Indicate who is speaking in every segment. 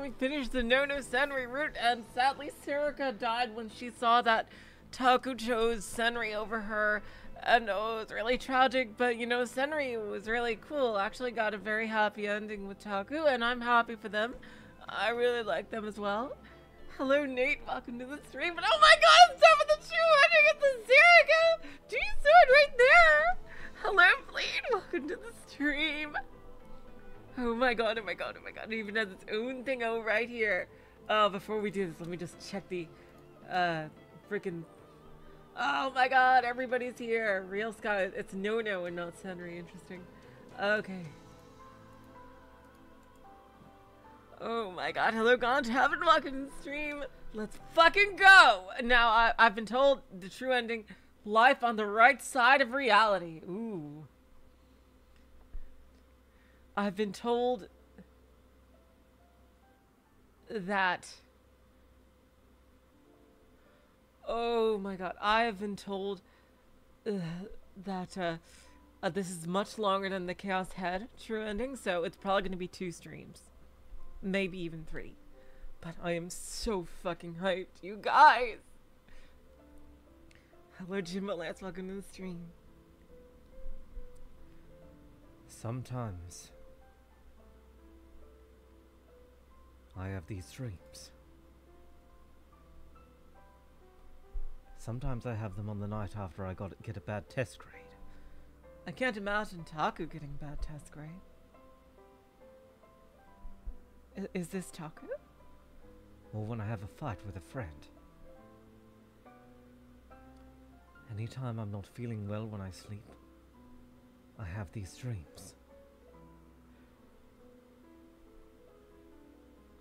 Speaker 1: we finished the Nono Senri route, and sadly Serika died when she saw that Taku chose Senri over her. And oh, it was really tragic, but you know, Senri was really cool. Actually got a very happy ending with Taku, and I'm happy for them. I really like them as well. Hello, Nate. Welcome to the stream. But oh my god, it's time for the true ending. It's the Serika D-Sword right there. Hello, Bleed. Welcome to the stream. Oh my god, oh my god, oh my god. It even has its own thing out right here. Oh, before we do this, let me just check the, uh, freaking... Oh my god, everybody's here. Real Scott, It's Nono and not Senri. Interesting. Okay. Oh my god, hello Gaunt, haven't welcome to the stream. Let's fucking go! Now, I, I've been told the true ending, life on the right side of reality. Ooh. I've been told that... Oh my god, I have been told uh, that uh, uh, this is much longer than the Chaos Head true ending, so it's probably going to be two streams maybe even three. But I am so fucking hyped, you guys! Hello, Jim Lance, welcome to the stream.
Speaker 2: Sometimes I have these dreams. Sometimes I have them on the night after I got get a bad test grade.
Speaker 1: I can't imagine Taku getting a bad test grade. I- is this Taku?
Speaker 2: Or when I have a fight with a friend. Anytime I'm not feeling well when I sleep, I have these dreams.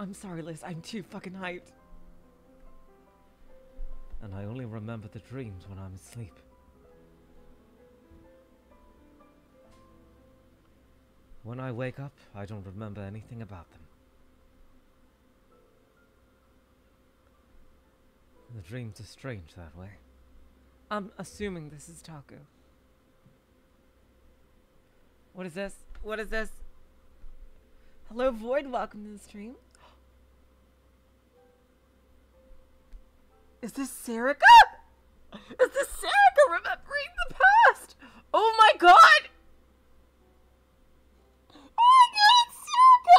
Speaker 1: I'm sorry, Liz. I'm too fucking hyped.
Speaker 2: And I only remember the dreams when I'm asleep. When I wake up, I don't remember anything about them. The dreams are strange that way.
Speaker 1: I'm assuming this is Taku. What is this? What is this? Hello, Void. Welcome to the stream. Is this Serika? Is this Serika remembering the past? Oh my god! Oh my god!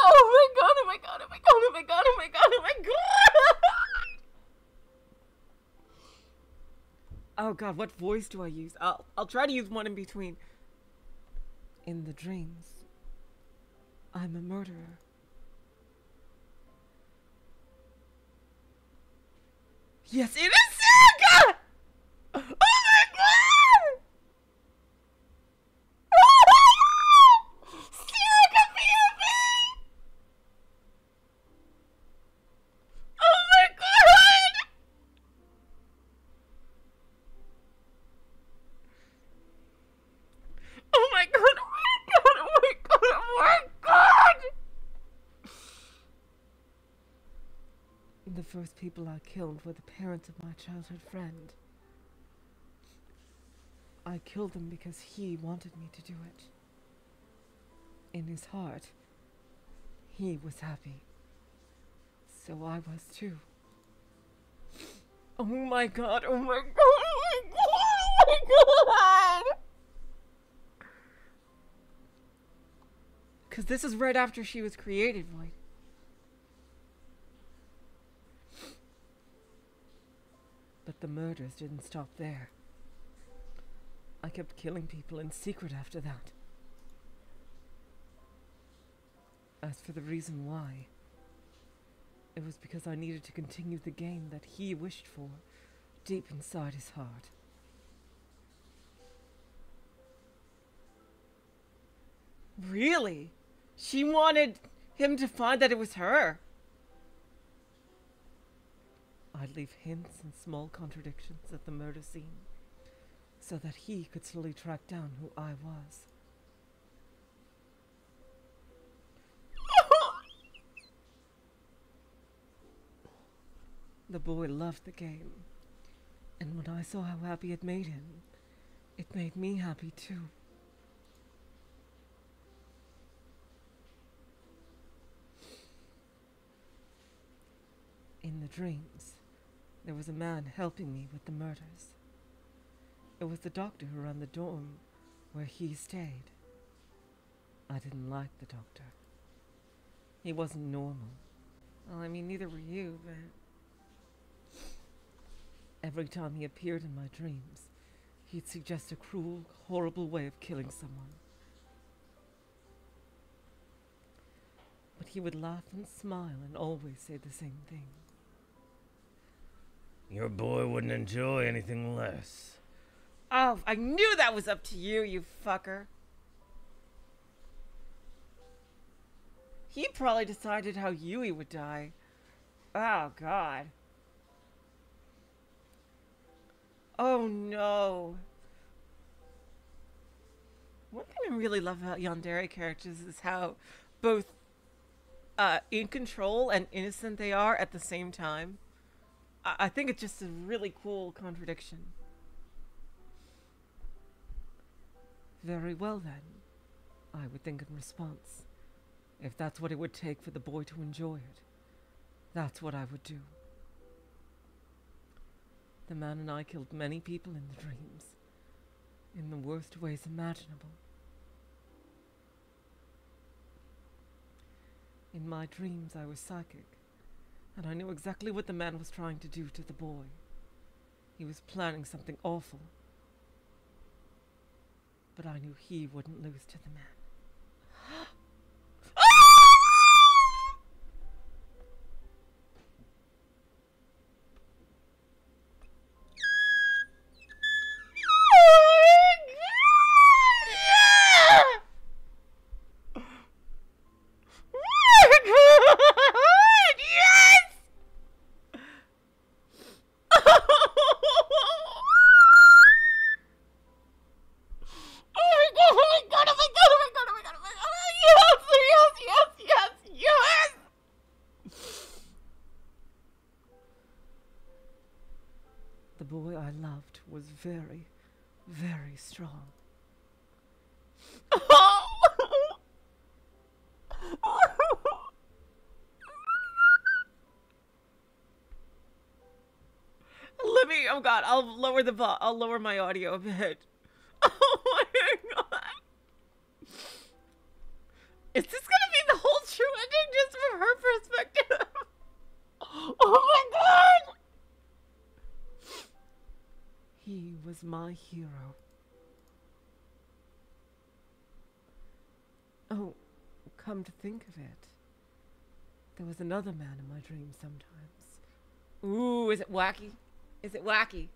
Speaker 1: Oh my god, oh my god, oh my god, oh my god, oh my god, oh my god! Oh god, what voice do I use? I'll I'll try to use one in between. In the dreams, I'm a murderer. Yes, it is Serika! Oh my god! Oh my god! Serika POV! Oh my god! Oh my god, oh my god, oh my god, oh my god! The first people I killed were the parents of my childhood friend. I killed them because he wanted me to do it. In his heart, he was happy. So I was too. Oh my god, oh my god, oh my god, oh my god! Because this is right after she was created, Void. The murders didn't stop there. I kept killing people in secret after that. As for the reason why, it was because I needed to continue the game that he wished for deep inside his heart. Really? She wanted him to find that it was her. I'd leave hints and small contradictions at the murder scene so that he could slowly track down who I was. the boy loved the game, and when I saw how happy it made him, it made me happy too. In the dreams, there was a man helping me with the murders. It was the doctor who ran the dorm where he stayed. I didn't like the doctor. He wasn't normal.
Speaker 3: Well, I mean, neither were you, but.
Speaker 1: Every time he appeared in my dreams, he'd suggest a cruel, horrible way of killing someone. But he would laugh and smile and always say the same thing.
Speaker 4: Your boy wouldn't enjoy anything less.
Speaker 3: Oh, I knew that was up to you, you fucker. He probably decided how Yui would die. Oh, God. Oh, no. One thing I really love about Yandere characters is how both uh, in control and innocent they are at the same time. I, think it's just a really cool contradiction.
Speaker 1: Very well, then, I would think in response. If that's what it would take for the boy to enjoy it, that's what I would do. The man and I killed many people in the dreams, in the worst ways imaginable. In my dreams, I was psychic, and I knew exactly what the man was trying to do to the boy. He was planning something awful. But I knew he wouldn't lose to the man. Very, very strong.
Speaker 3: Let me. Oh God! I'll lower the I'll lower my audio a bit. My
Speaker 1: hero. Oh, come to think of it, there was another man in my dreams sometimes.
Speaker 3: Ooh, is it wacky? Is it wacky?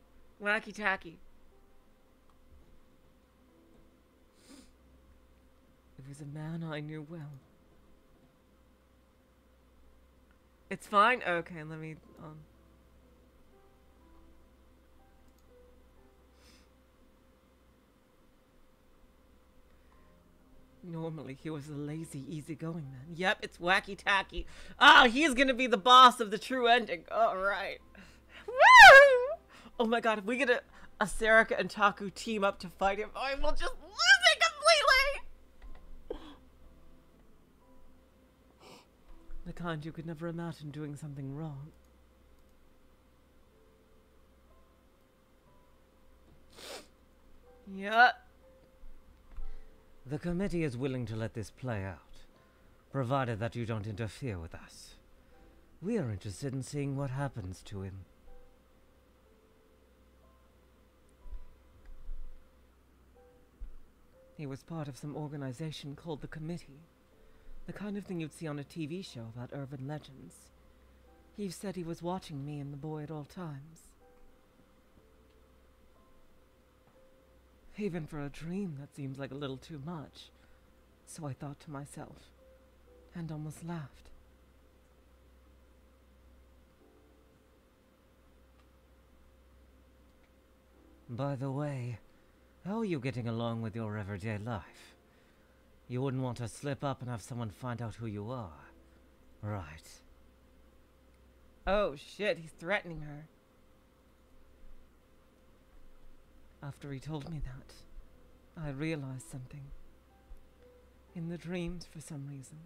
Speaker 3: Wacky tacky.
Speaker 1: It was a man I knew well.
Speaker 3: It's fine. Okay, let me. Um.
Speaker 1: Normally, he was a lazy, easygoing man.
Speaker 3: Yep, it's wacky tacky. Ah, he's gonna be the boss of the true ending. All right. Woo! Oh my god, if we get a, a and Taku team up to fight him, I will just lose it completely.
Speaker 1: The kind you could never imagine doing something wrong.
Speaker 3: Yep.
Speaker 1: The committee is willing to let this play out, provided that you don't interfere with us. We are interested in seeing what happens to him. He was part of some organization called the Committee. The kind of thing you'd see on a TV show about urban legends. He said he was watching me and the boy at all times. Even for a dream, that seems like a little too much. So I thought to myself, and almost laughed. By the way, how are you getting along with your everyday life? You wouldn't want to slip up and have someone find out who you are, right?
Speaker 3: Oh shit, he's threatening her.
Speaker 1: After he told me that, I realized something. In the dreams, for some reason,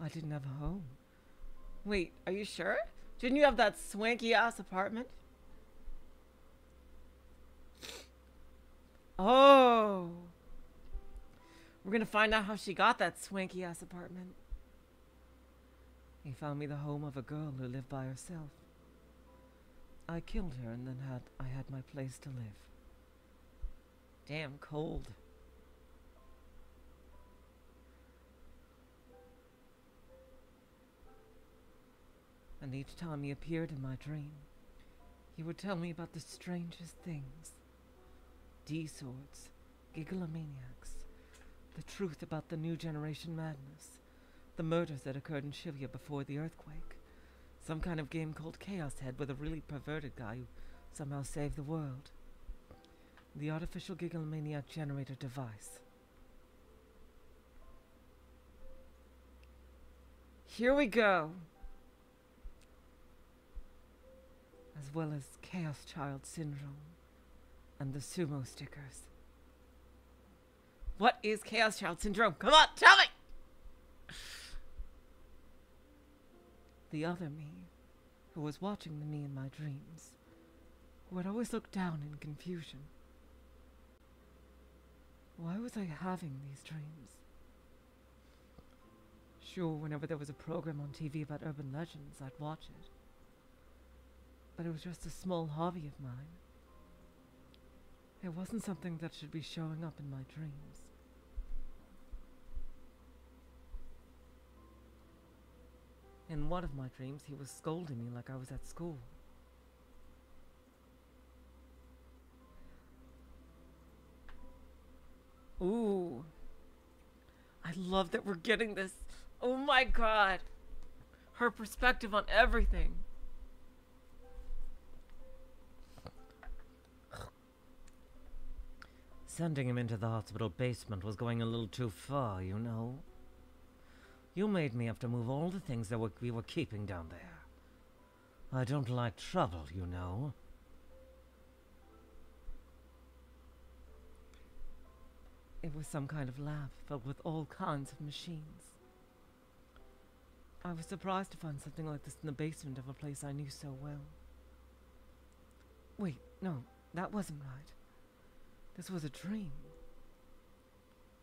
Speaker 1: I didn't have a home.
Speaker 3: Wait, are you sure?
Speaker 5: Didn't you have that swanky ass apartment? Oh. We're gonna find out how she got that swanky ass apartment.
Speaker 1: He found me the home of a girl who lived by herself. I killed her and then had I had my place to live.
Speaker 5: Damn cold.
Speaker 1: And each time he appeared in my dream, he would tell me about the strangest things. D-swords, gigalomaniacs, the truth about the new generation madness, the murders that occurred in Shibuya before the earthquake, some kind of game called Chaos Head with a really perverted guy who somehow saved the world, the artificial gigalomaniac generator device.
Speaker 5: Here we go.
Speaker 1: as well as Chaos Child Syndrome and the sumo stickers.
Speaker 5: What is Chaos Child Syndrome? Come on, tell me!
Speaker 1: The other me, who was watching the me in my dreams, who had always looked down in confusion. Was I having these dreams? Sure, whenever there was a program on TV about urban legends, I'd watch it but it was just a small hobby of mine. It wasn't something that should be showing up in my dreams. In one of my dreams, he was scolding me like I was at school.
Speaker 5: Ooh. I love that we're getting this. Oh my god. Her perspective on everything.
Speaker 4: Sending him into the hospital basement was going a little too far, you know. You made me have to move all the things that we were keeping down there. I don't like trouble, you know.
Speaker 1: It was some kind of lab filled with all kinds of machines. I was surprised to find something like this in the basement of a place I knew so well. Wait, no, that wasn't right. This was a dream.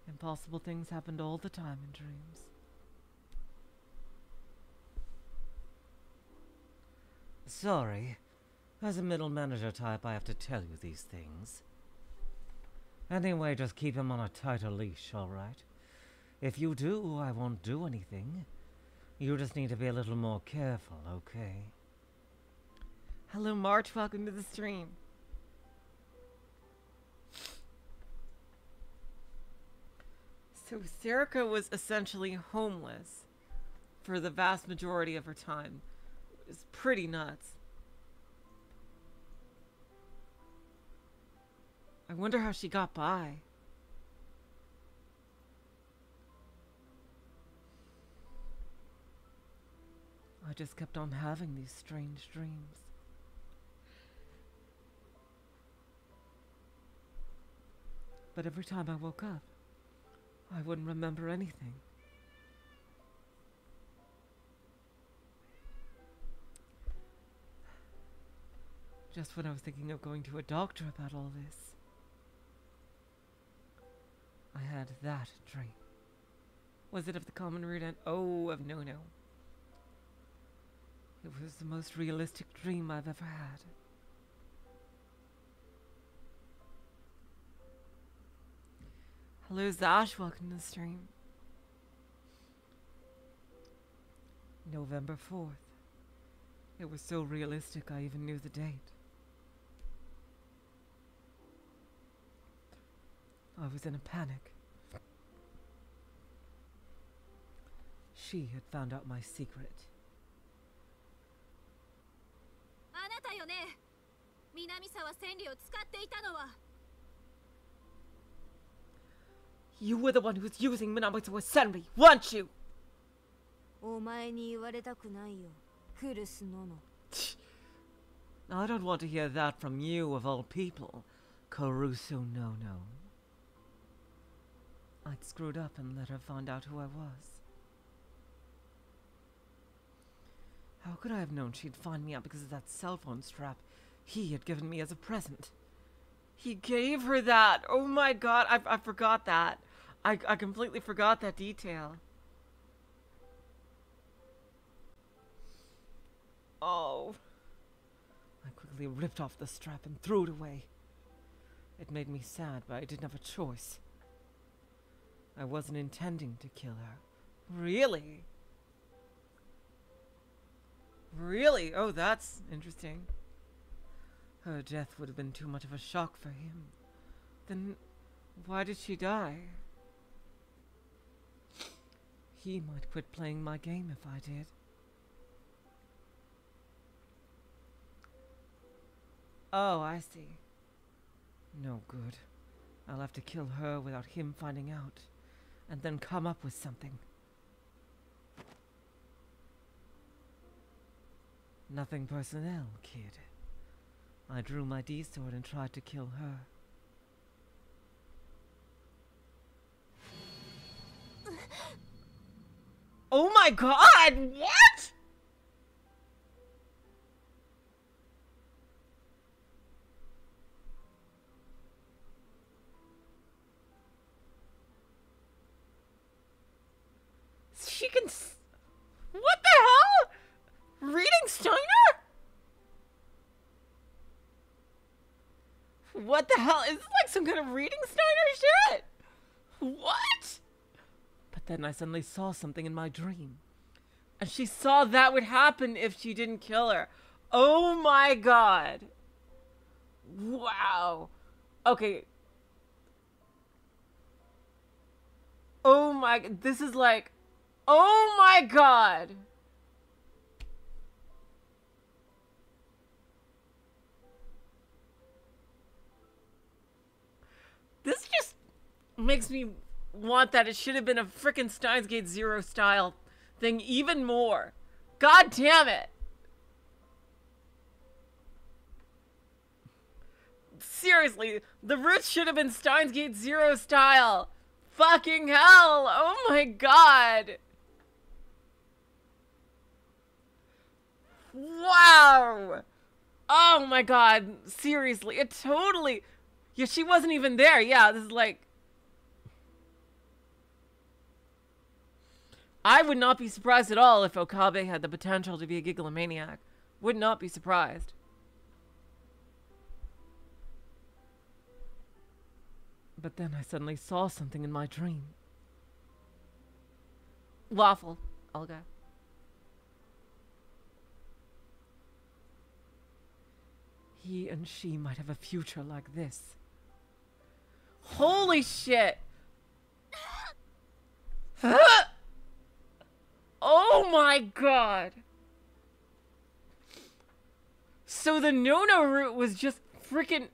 Speaker 1: Impossible things happened all the time in dreams.
Speaker 4: Sorry. As a middle manager type, I have to tell you these things. Anyway, just keep him on a tighter leash, alright? If you do, I won't do anything. You just need to be a little more careful, okay?
Speaker 5: Hello, March. Welcome to the stream. So Serika was essentially homeless for the vast majority of her time. It was pretty nuts. I wonder how she got by.
Speaker 1: I just kept on having these strange dreams. But every time I woke up, I wouldn't remember anything. Just when I was thinking of going to a doctor about all this, I had that dream.
Speaker 5: Was it of the common root and oh, of Nono?
Speaker 1: It was the most realistic dream I've ever had.
Speaker 5: Hello, Zash. Welcome to the stream.
Speaker 1: November 4th. It was so realistic I even knew the date. I was in a panic. She had found out my secret.
Speaker 5: You were the one who was using Minamisawa Senri, weren't you?
Speaker 1: I don't want to hear that from you of all people, Kurusu Nono. I'd screwed up and let her find out who I was.
Speaker 2: How could I have known she'd find me out because of that cell phone strap he had given me as a present?
Speaker 1: He gave her that. Oh my god, I, I forgot that. I, I completely forgot that detail. Oh.
Speaker 2: I quickly ripped off the strap and threw it away. It made me sad, but I didn't have a choice. I wasn't intending to kill her.
Speaker 1: Really? Really? Oh, that's interesting.
Speaker 2: Her death would have been too much of a shock for him. Then why did she die? He might quit playing my game if I did. Oh, I see. No good. I'll have to kill her without him finding out, and then come up with something. Nothing personnel, kid. I drew my D sword and tried to kill her.
Speaker 1: Oh my god! What? She can. What the hell? Reading Steiner? What the hell? Is this like some kind of reading Steiner shit? What?
Speaker 2: But then I suddenly saw something in my dream.
Speaker 1: And she saw that would happen if she didn't kill her. Oh my god. Wow. Okay. Oh my this is like Oh my god. This just makes me want that it should have been a frickin' Steins Gate Zero style thing even more. God damn it. Seriously, the roots should have been Steins Gate Zero style. Fucking hell. Oh my god. Wow. Oh my god. Seriously, it totally. Yeah, she wasn't even there. Yeah, this is like. I would not be surprised at all if Okabe had the potential to be a gigalomaniac. Would not be surprised.
Speaker 2: But then I suddenly saw something in my dream.
Speaker 1: Waffle, Olga.
Speaker 2: He and she might have a future like this.
Speaker 1: Holy shit! oh my god! So the Nono route was just freaking.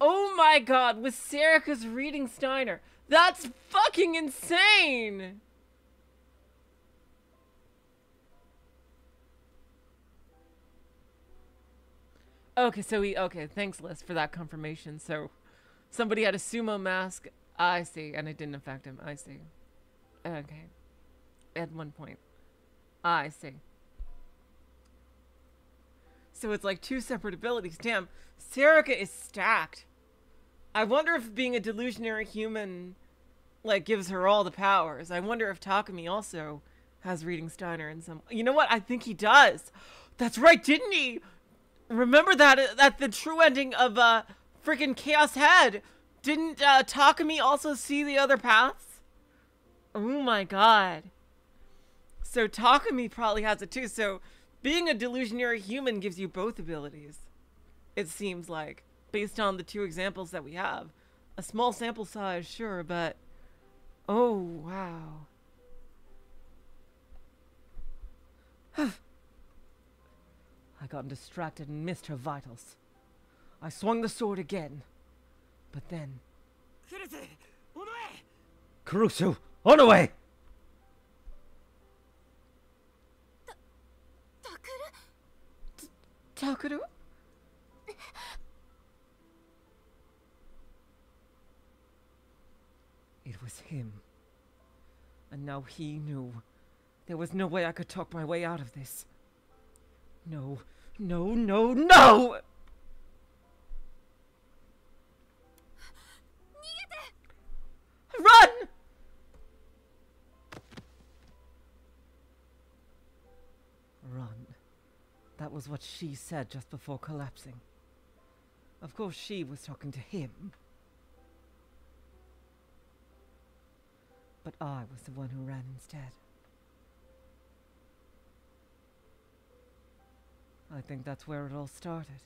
Speaker 1: Oh my god, with Serika's reading Steiner. That's fucking insane! Okay, so we. Okay, thanks, Liz, for that confirmation. So somebody had a sumo mask. I see, and it didn't affect him. I see. Okay. At one point. I see. So it's like two separate abilities. Damn, Serika is stacked. I wonder if being a delusionary human, like, gives her all the powers. I wonder if Takumi also has reading Steiner in some. You know what? I think he does. That's right, didn't he? Remember that at the true ending of uh freaking Chaos Head? Didn't uh, Takumi also see the other paths? Oh my god. So Takumi probably has it too. So being a delusionary human gives you both abilities. It seems like, based on the two examples that we have. A small sample size, sure, but oh wow.
Speaker 2: I got distracted and missed her vitals. I swung the sword again, but then...
Speaker 6: Kurusu, on
Speaker 5: Takuru?
Speaker 1: Takuru?
Speaker 2: It was him. And now he knew. There was no way I could talk my way out of this. No, no, no, no! Run! Run. That was what she said just before collapsing. Of course, she was talking to him. But I was the one who ran instead. I think that's where it all started.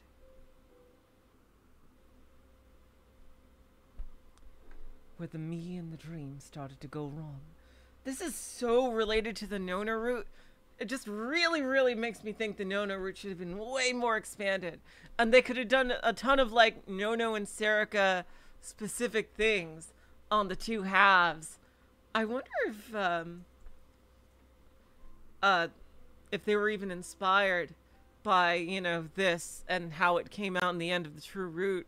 Speaker 2: Where the me and the dream started to go wrong.
Speaker 1: This is so related to the Nono route. It just really, really makes me think the Nono route should have been way more expanded. And they could have done a ton of like Nono and Serika specific things on the two halves. I wonder if um uh if they were even inspired by, you know, this and how it came out in the end of the true route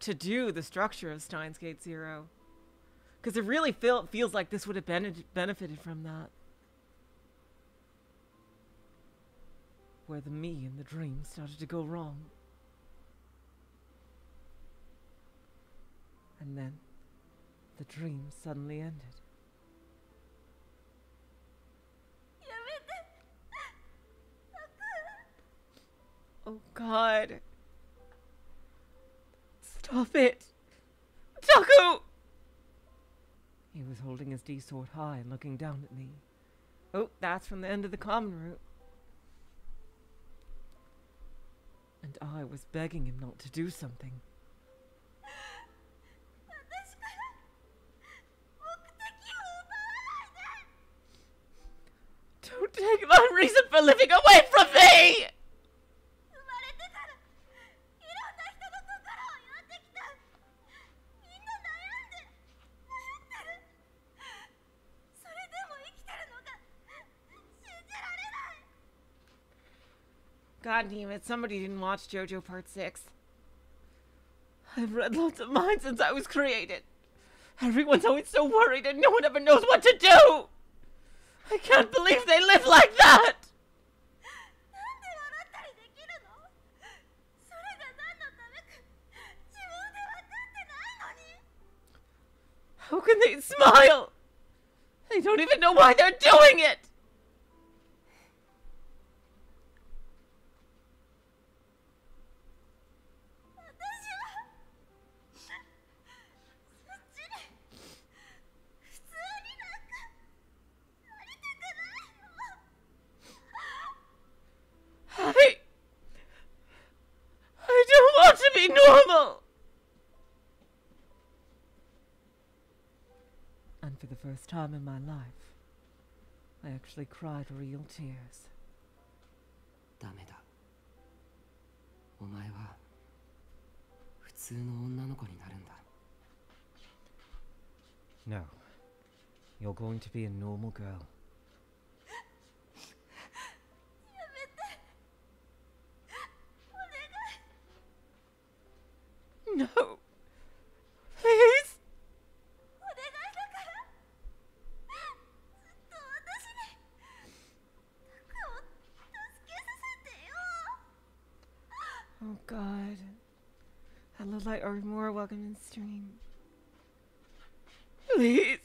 Speaker 1: to do the structure of Steins Gate Zero. Because it really feel, feels like this would have bene- benefited from that.
Speaker 2: Where the me and the dream started to go wrong. And then the dream suddenly ended.
Speaker 1: Oh god. Stop it. Taku!
Speaker 2: He was holding his D-sword high and looking down at me. Oh, that's from the end of the common route. And I was begging him not to do something.
Speaker 1: Don't take my reason for living away from me! God damn it, somebody didn't watch JoJo Part 6. I've read lots of mine since I was created. Everyone's always so worried and no one ever knows what to do! I can't believe they live like that! How can they smile? They don't even know why they're doing it!
Speaker 2: first time in my life, I actually cried real tears.
Speaker 7: ダメだお前は普通の女の子になるんだ
Speaker 6: No. You're going to be a normal girl.
Speaker 5: やめてお願い
Speaker 1: No! stream. Please.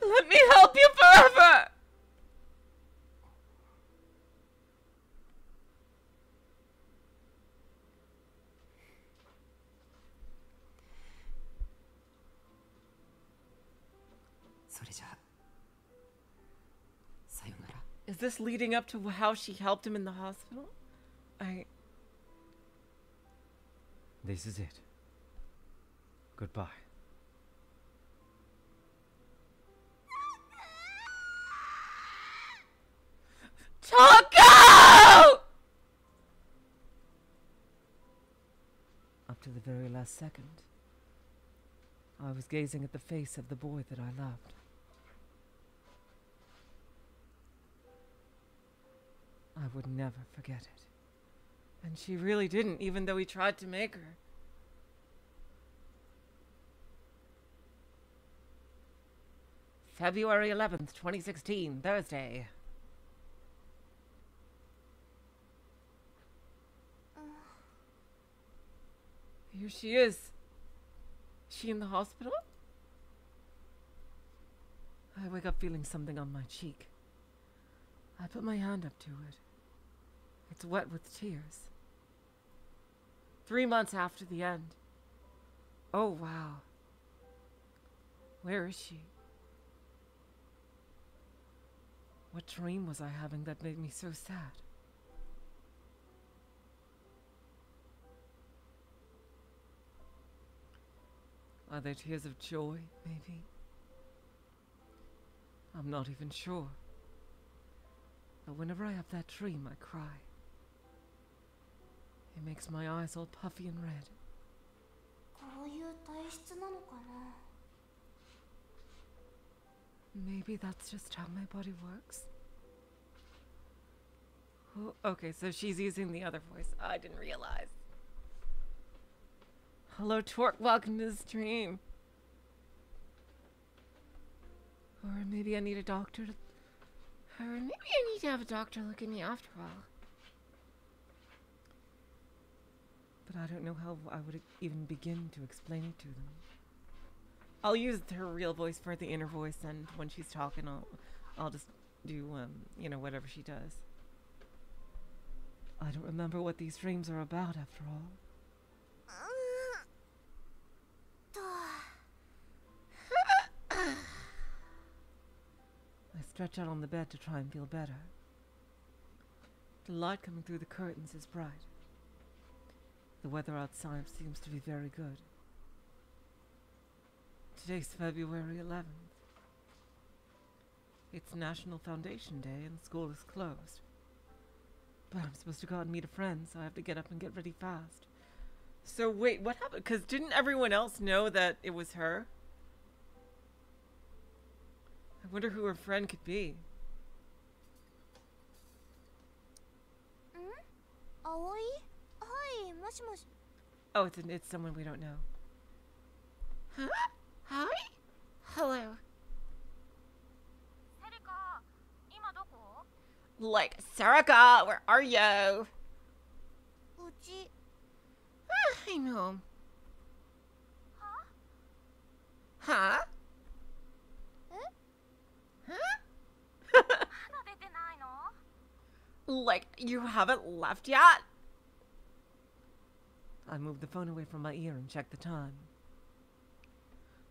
Speaker 1: Let me help you forever. Is this leading up to how she helped him in the hospital? I...
Speaker 6: This is it. Goodbye.
Speaker 1: Taku!
Speaker 2: Up to the very last second, I was gazing at the face of the boy that I loved. I would never forget it.
Speaker 1: And she really didn't, even though he tried to make her. February 11th, 2016, Thursday. Uh. Here she is. is. She in the hospital?
Speaker 2: I wake up feeling something on my cheek. I put my hand up to it. It's wet with tears.
Speaker 1: Three months after the end. Oh, wow. Where is she?
Speaker 2: What dream was I having that made me so sad? Are they tears of joy, maybe? I'm not even sure. But whenever I have that dream, I cry. It makes my eyes all puffy and red.
Speaker 5: こういう体質なのかな
Speaker 2: Maybe that's just how my body works. Oh, okay, so she's using the other voice. I didn't realize.
Speaker 1: Hello, Torque. Welcome to the stream.
Speaker 2: Or maybe I need a doctor to.
Speaker 1: Or maybe I need to have a doctor look at me after all.
Speaker 2: But I don't know how I would even begin to explain it to them.
Speaker 1: I'll use her real voice for the inner voice, and when she's talking, I'll, I'll just do, um, you know, whatever she does.
Speaker 2: I don't remember what these dreams are about, after all. I stretch out on the bed to try and feel better. The light coming through the curtains is bright. The weather outside seems to be very good. Today's February 11th. It's National Foundation Day and school is closed. But I'm supposed to go out and meet a friend, so I have to get up and get ready fast.
Speaker 1: So wait, what happened? Because didn't everyone else know that it was her? I wonder who her friend could be.
Speaker 2: Oh, it's an, it's someone we don't know.
Speaker 1: Huh? Hi? Hello. Like, Saraka, where are you?
Speaker 5: Uchi.
Speaker 1: Ah, I know. Huh? Huh?
Speaker 5: Huh?
Speaker 1: like, you haven't left yet?
Speaker 2: I moved the phone away from my ear and checked the time.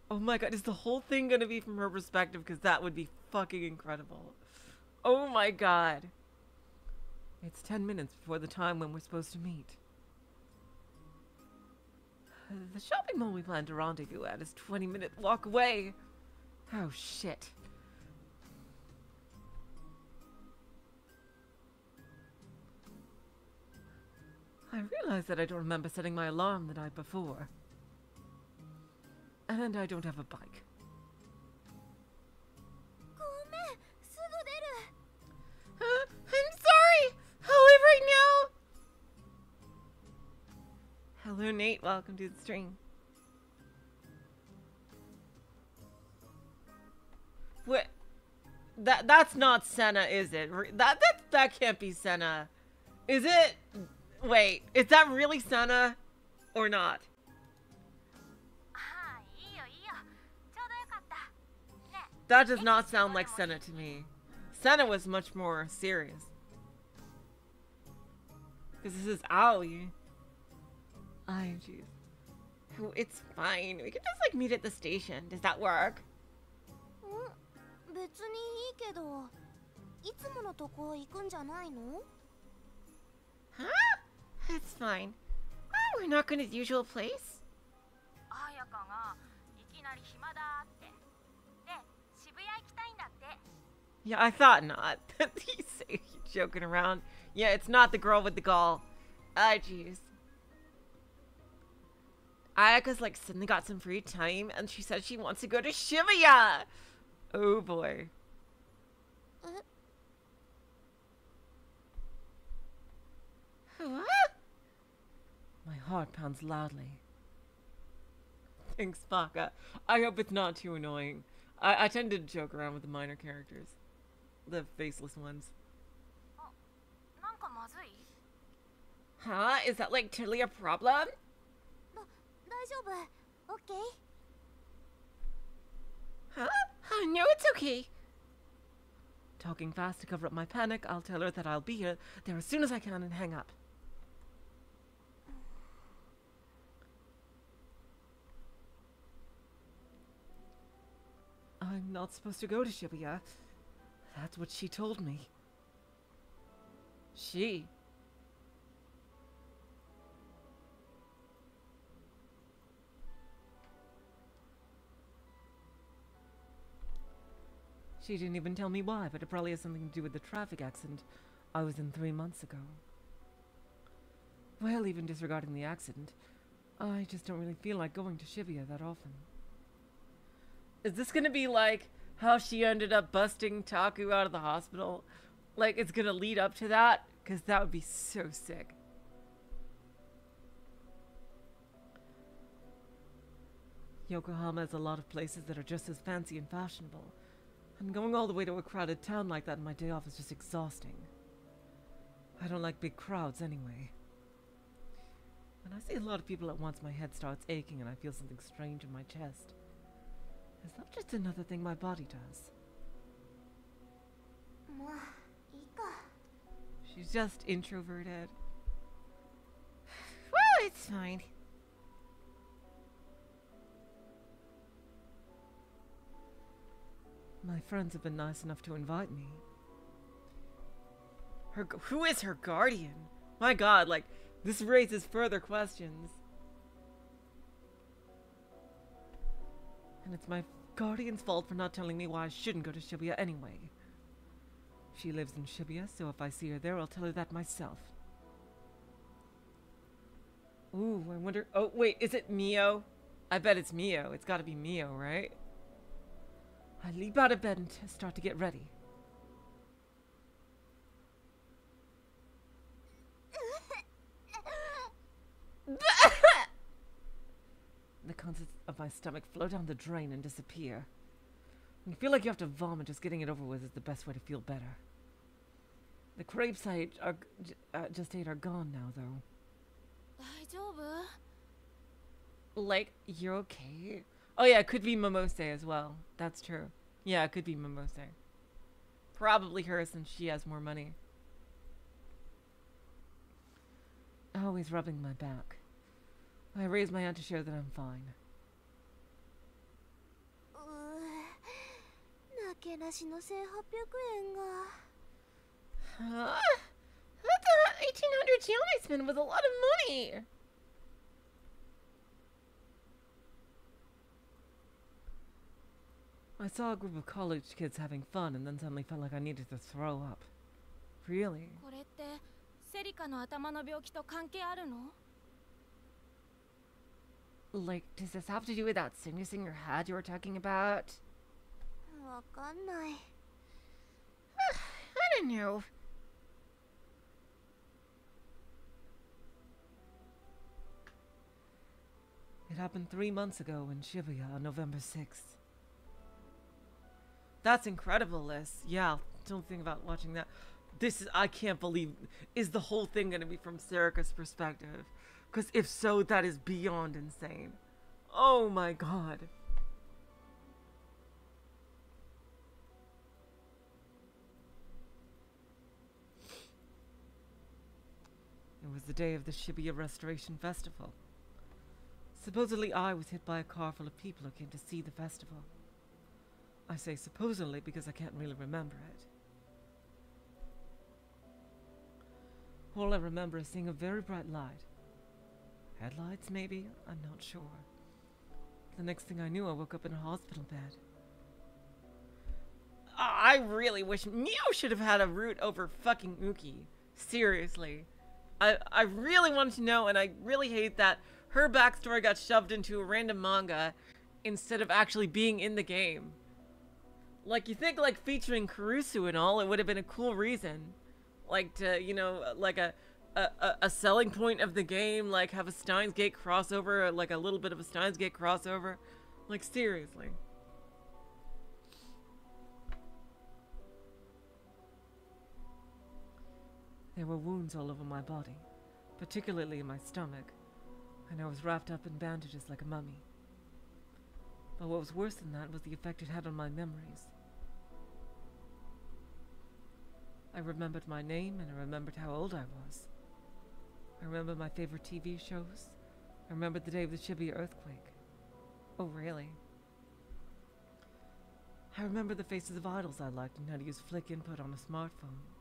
Speaker 1: Oh my god, is the whole thing gonna be from her perspective? Because that would be fucking incredible. Oh my god.
Speaker 2: It's 10 minutes before the time when we're supposed to meet.
Speaker 1: The shopping mall we planned to rendezvous at is 20 minute walk away. Oh shit.
Speaker 2: I realize that I don't remember setting my alarm the night before. And I don't have a bike.
Speaker 1: I'm sorry! Hello, right now! Hello, Nate. Welcome to the stream. What? That that's not Senna, is it? That that that can't be Senna. Is it? Wait, is that really Senna or not? That does not sound like Senna to me. Senna was much more serious. Because this is Aoi. I jeez. Oh, It's fine. We could just like meet at the station. Does that work?
Speaker 5: うん別にいいけどいつものとこ行くんじゃないの
Speaker 1: Huh? It's fine. Oh, we're not going to the usual place.
Speaker 5: 綾香がいきなり暇
Speaker 1: Yeah, I thought not. you're joking around. Yeah, it's not the girl with the gall. Ah, jeez. Ayaka's like suddenly got some free time and she said she wants to go to Shibuya. Oh boy.
Speaker 5: え
Speaker 1: What?
Speaker 2: My heart pounds loudly.
Speaker 1: Thanks, Baka. I hope it's not too annoying. I, I tend to joke around with the minor characters the faceless ones.
Speaker 5: Oh,
Speaker 1: huh? Is that like totally a problem?
Speaker 5: Okay.
Speaker 1: Huh? Oh, no, it's okay. Talking fast to cover up my panic, I'll tell her that I'll be here there as soon as I can and hang up. I'm not supposed to go to Shibuya. That's what she told me. She. She didn't even tell me why, but it probably has something to do with the traffic accident I was in three months ago. Well, even disregarding the accident, I just don't really feel like going to Shibuya that often. Is this gonna be like how she ended up busting Taku out of the hospital? Like it's gonna lead up to that? Because that would be so sick. Yokohama has a lot of places that are just as fancy and fashionable. And going all the way to a crowded town like that in my day off is just exhausting. I don't like big crowds anyway. When I see a lot of people at once, my head starts aching and I feel something strange in my chest. It's not just another thing my body does. She's just introverted. Well, it's fine. My friends have been nice enough to invite me. Her, who is her guardian? My god, like, this raises further questions. And it's my guardian's fault for not telling me why I shouldn't go to Shibuya anyway. She lives in Shibuya, so if I see her there, I'll tell her that myself. Ooh, I wonder. Oh, wait, is it Mio? I bet it's Mio. It's gotta be Mio, right? I leap out of bed and start to get ready. the contents of my stomach flow down the drain and disappear. When you feel like you have to vomit, just getting it over with is the best way to feel better. The crepes I are, uh, just ate are gone now, though. Like, you're okay? Oh yeah, it could be Momose as well. That's true. Yeah, it could be Momose. Probably her since she has more money. Always rubbing my back. I raise my hand to show that I'm fine.
Speaker 5: ーなけなしの1800円が
Speaker 1: Huh? What the 1800 yen I spent was a lot of money! I saw a group of college kids having fun and then suddenly felt like I needed to throw up. Really?
Speaker 5: これってセリカの頭の病気と関係あるの
Speaker 1: Like, does this have to do with that sickness in your head you were talking about? I don't know It happened three months ago in Shibuya on November 6th. That's incredible, Liz. Yeah, don't think about watching that. This is, I can't believe, is the whole thing going to be from Serika's perspective? Because if so, that is beyond insane. Oh my god. It was the day of the Shibuya Restoration Festival. Supposedly, I was hit by a car full of people who came to see the festival. I say supposedly because I can't really remember it. All I remember is seeing a very bright light. Headlights, maybe? I'm not sure. The next thing I knew, I woke up in a hospital bed. I really wish Mio should have had a route over fucking Uki. Seriously. I, I really wanted to know, and I really hate that her backstory got shoved into a random manga instead of actually being in the game. Like, you think, like, featuring Kurusu and all, it would have been a cool reason. Like, to, you know, like a, a, a- selling point of the game, like, have a Steins Gate crossover, like a little bit of a Steins Gate crossover. Like, seriously. There were wounds all over my body, particularly in my stomach. and I was wrapped up in bandages like a mummy. But what was worse than that was the effect it had on my memories. I remembered my name and I remembered how old I was. I remembered my favorite TV shows. I remembered the day of the Shibuya earthquake. Oh, really? I remember the faces of idols I liked and how to use flick input on a smartphone.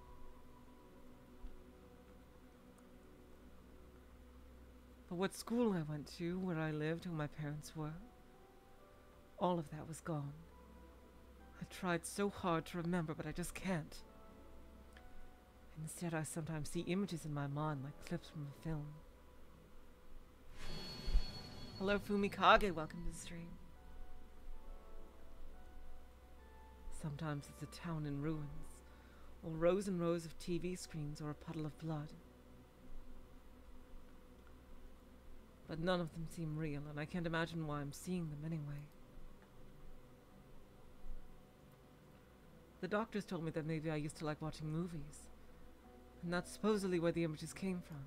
Speaker 1: What school I went to, where I lived, who my parents were, all of that was gone. I tried so hard to remember, but I just can't. Instead, I sometimes see images in my mind like clips from a film. Hello, Fumikage. Welcome to the stream. Sometimes it's a town in ruins, or rows and rows of TV screens, or a puddle of blood. But none of them seem real, and I can't imagine why I'm seeing them anyway. The doctors told me that maybe I used to like watching movies, and that's supposedly where the images came from.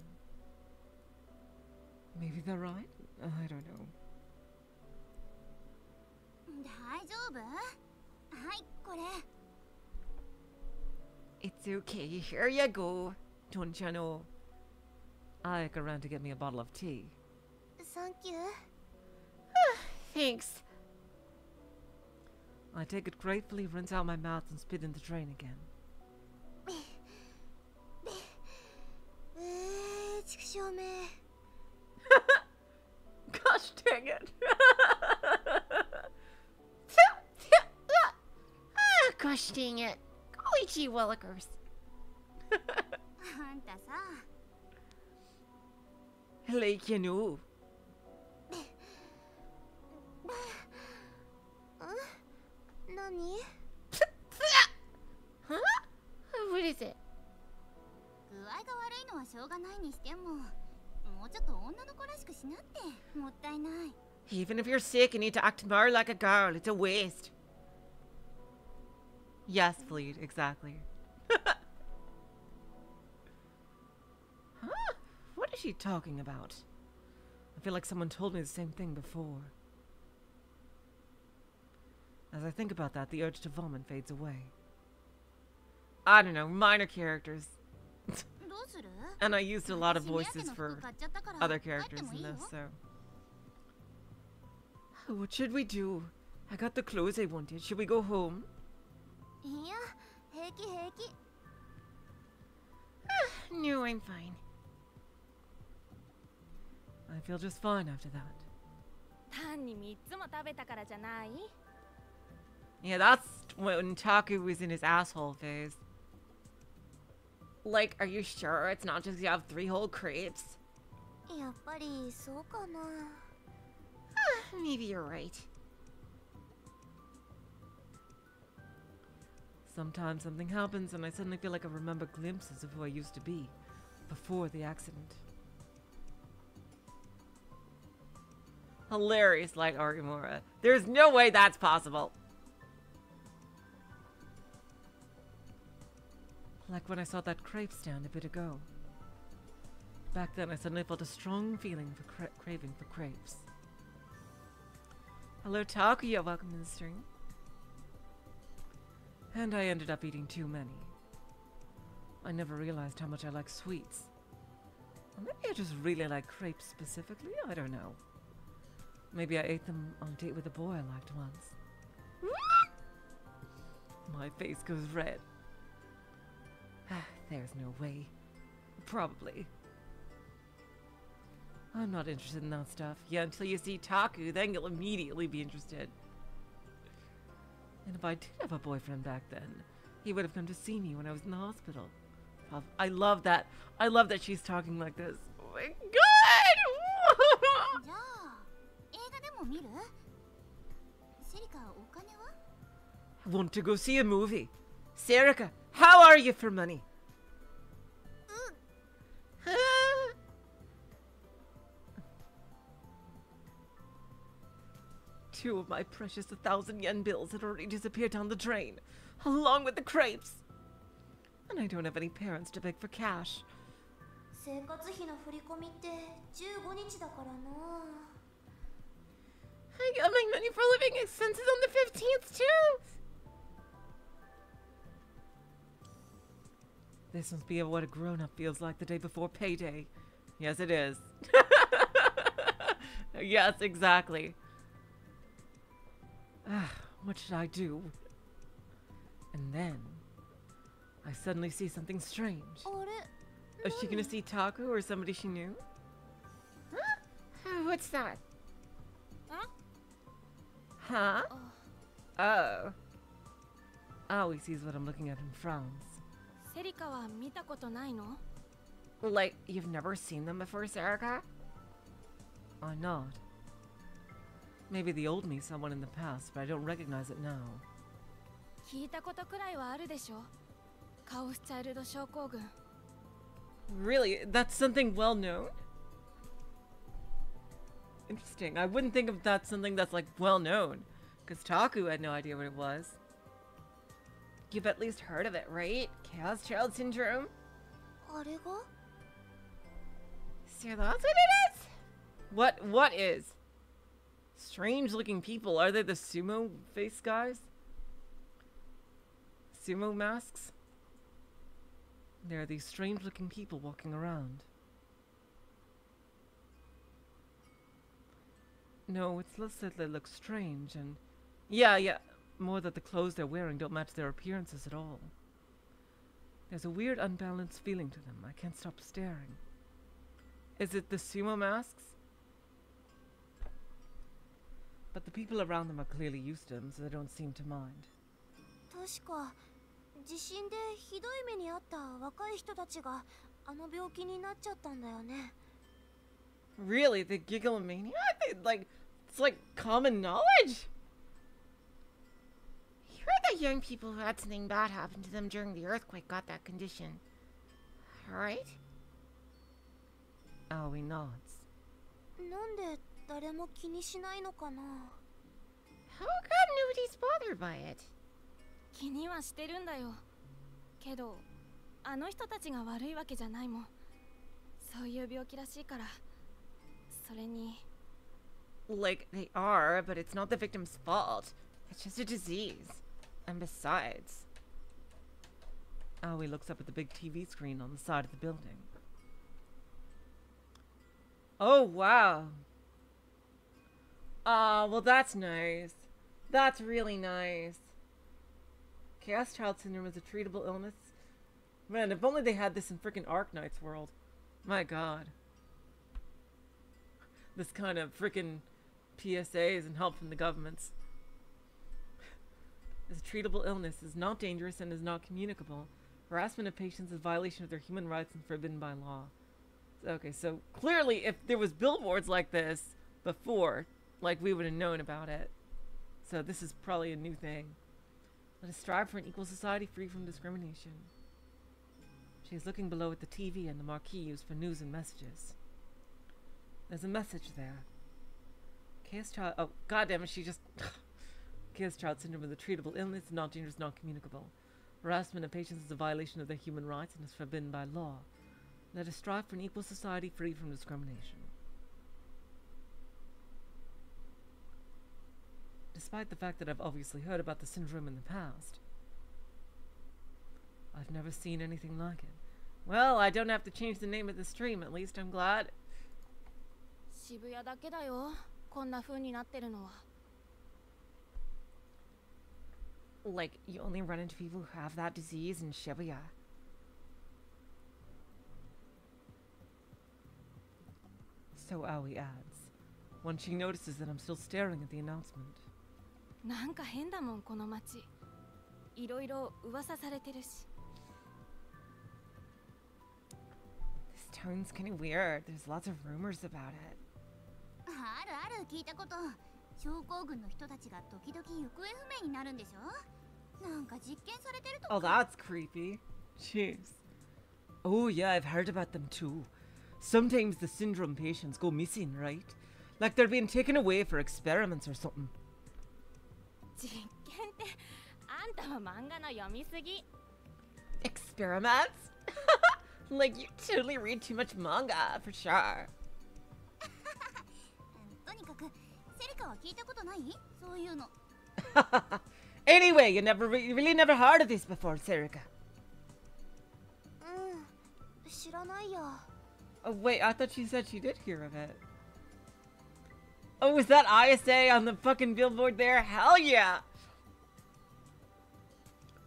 Speaker 1: Maybe they're right? I don't know.
Speaker 2: 大丈夫はいこれ
Speaker 1: It's okay, here you go. Don't you know? I ran to get me a bottle of tea.
Speaker 2: Thank you.
Speaker 5: Thanks.
Speaker 1: I take it gratefully, rinse out my mouth, and spit in the drain again.
Speaker 5: Gosh dang it. gosh dang it. Koichi Willikers.
Speaker 1: Hello, Kenu.
Speaker 2: 何
Speaker 5: Huh? What is it?
Speaker 2: 具合が悪いのはしょうがないにしてももうちょっと女の子らしくしなってもったいない
Speaker 5: Even if you're sick, you need to act more like a girl. It's a waste.
Speaker 1: Yes, Fleet, exactly.
Speaker 5: Huh?
Speaker 1: What is she talking about? I feel like someone told me the same thing before. As I think about that, the urge to vomit fades away. I don't know, minor characters.
Speaker 2: どうする
Speaker 1: And I used a lot of
Speaker 2: 私目当て
Speaker 1: voices
Speaker 2: の
Speaker 1: for
Speaker 2: 服買っちゃったから
Speaker 1: other
Speaker 2: 帰って
Speaker 1: characters
Speaker 2: もい
Speaker 1: in
Speaker 2: いよ
Speaker 1: this, so. What should we do? I got the clothes I wanted. Should we go home?
Speaker 2: いや平気平気
Speaker 5: No, I'm fine.
Speaker 1: I feel just fine after that.
Speaker 8: 単に3つも食べたからじゃない
Speaker 1: yeah, that's when Taku was in his asshole phase.
Speaker 5: Like, are you sure it's not just you have three whole crepes?
Speaker 2: Ah,
Speaker 5: maybe you're right.
Speaker 1: Sometimes something happens and I suddenly feel like I remember glimpses of who I used to be before the accident.
Speaker 5: Hilarious like Arimura. There's no way that's possible.
Speaker 1: Like when I saw that crepe stand a bit ago. Back then, I suddenly felt a strong feeling for cra- craving for crepes.
Speaker 5: Hello, Takuya. Welcome to the stream.
Speaker 1: And I ended up eating too many. I never realized how much I like sweets. Or maybe I just really like crepes specifically? I don't know. Maybe I ate them on a date with a boy I liked once. My face goes red. There's no way. Probably. I'm not interested in that stuff.
Speaker 5: Yeah, until you see Taku, then you'll immediately be interested.
Speaker 1: And if I did have a boyfriend back then, he would have come to see me when I was in the hospital. I love that. I love that she's talking like this.
Speaker 5: Oh my god!
Speaker 1: Want to go see a movie? Serika, how are you for money? Two of my precious thousand yen bills had already disappeared down the drain, along with the crepes. And I don't have any parents to beg for cash.
Speaker 5: 生活費の振り込みって15日だからな
Speaker 9: I get my money for living expenses on the 15th too.
Speaker 1: This must be what a grown up feels like the day before payday. Yes, it is. yes, exactly. Ah, what should I do? And then, I suddenly see something strange.
Speaker 5: あれ
Speaker 1: Is she gonna see Taku or somebody she knew?
Speaker 9: Oh, what's that?
Speaker 1: Huh? Oh. Oh, he sees what I'm looking at and frowns.
Speaker 8: セリカは見たことないの
Speaker 9: Like, you've never seen them before, Sarika?
Speaker 1: I nod. Maybe the old me saw one in the past, but I don't recognize it now.
Speaker 8: 聞いたことくらいはあるでしょカオスチャイルド症候群
Speaker 1: Really? That's something well known? Interesting. I wouldn't think of that something that's like well known. Because Taku had no idea what it was.
Speaker 9: You've at least heard of it, right? Chaos Child Syndrome?
Speaker 5: あれが
Speaker 9: So that's what it is?
Speaker 1: What what is? Strange looking people. Are they the sumo face guys? Sumo masks? There are these strange looking people walking around. No, it's less that they look strange and yeah, yeah, more that the clothes they're wearing don't match their appearances at all. There's a weird unbalanced feeling to them. I can't stop staring. Is it the sumo masks? But the people around them are clearly used to them, so they don't seem to mind.
Speaker 5: 確か地震でひどい目に遭った若い人たちがあの病気になっちゃったんだよね
Speaker 1: Really? The gigglomania? They, like, it's like common knowledge?
Speaker 9: You heard that young people who had something bad happen to them during the earthquake got that condition. Right?
Speaker 1: Aoi nods.
Speaker 5: なんで誰も気にしないのかな
Speaker 9: How come nobody's bothered by it?
Speaker 8: 気にはしてるんだよけどあの人たちが悪いわけじゃないもんそういう病気らしいからそれに
Speaker 9: Like, they are, but it's not the victim's fault. It's just a disease. And besides,
Speaker 1: Aoi looks up at the big TV screen on the side of the building. Oh, wow. Ah, well, that's nice. That's really nice. Chaos Child Syndrome is a treatable illness. Man, if only they had this in frickin' Arknights' world. My god. This kind of frickin' PSAs and help from the governments. This treatable illness is not dangerous and is not communicable. Harassment of patients is violation of their human rights and forbidden by law. Okay, so clearly if there was billboards like this before, like we would have known about it. So this is probably a new thing. Let us strive for an equal society free from discrimination. She is looking below at the TV and the marquee used for news and messages. There's a message there. Chaos Child. Oh, goddamn she just. Chaos Child syndrome is a treatable illness, not dangerous, not communicable. Harassment of patients is a violation of their human rights and is forbidden by law. Let us strive for an equal society free from discrimination. Despite the fact that I've obviously heard about the syndrome in the past, I've never seen anything like it. Well, I don't have to change the name of the stream, at least I'm glad.
Speaker 8: 渋谷だけだよ。こんな風になってるのは。
Speaker 9: Like, you only run into people who have that disease in Shibuya.
Speaker 1: So Aoi adds, when she notices that I'm still staring at the announcement.
Speaker 8: なんか変だもんこの街いろいろ噂されてるし
Speaker 9: This tone's kind of weird. There's lots of rumors about it.
Speaker 5: あるある聞いたこと症候群の人たちが時々行方不明になるんでしょ
Speaker 1: Oh, that's creepy. Jeez. Oh, yeah, I've heard about them too. Sometimes the syndrome patients go missing, right? Like they're being taken away for experiments or something.
Speaker 9: Experiments?
Speaker 1: like, you totally read too much manga, for sure. Anyway, you never re really never heard of this before,
Speaker 5: Serika. Mm,
Speaker 1: oh wait, I thought she said she did hear of it. Oh, is that ISA on the fucking billboard there? Hell yeah!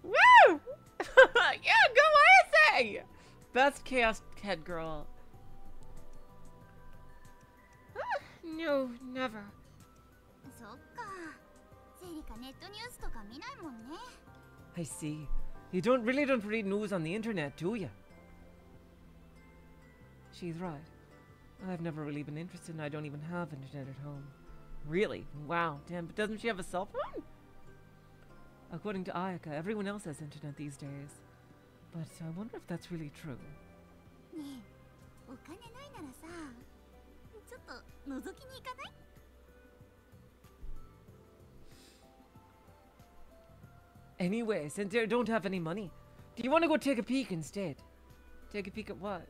Speaker 1: Woo! yeah, go ISA! Best Chaos Head Girl. Ah, no, never. I see. You don't really don't read news on the internet, do you? She's right. I've never really been interested and I don't even have internet at home. Really? Wow. Damn, but doesn't she have a cell phone? According to Ayaka, everyone else has internet these days. But I wonder if that's really true. Anyway, since I don't have any money, do you want to go take a peek instead? Take a peek at what?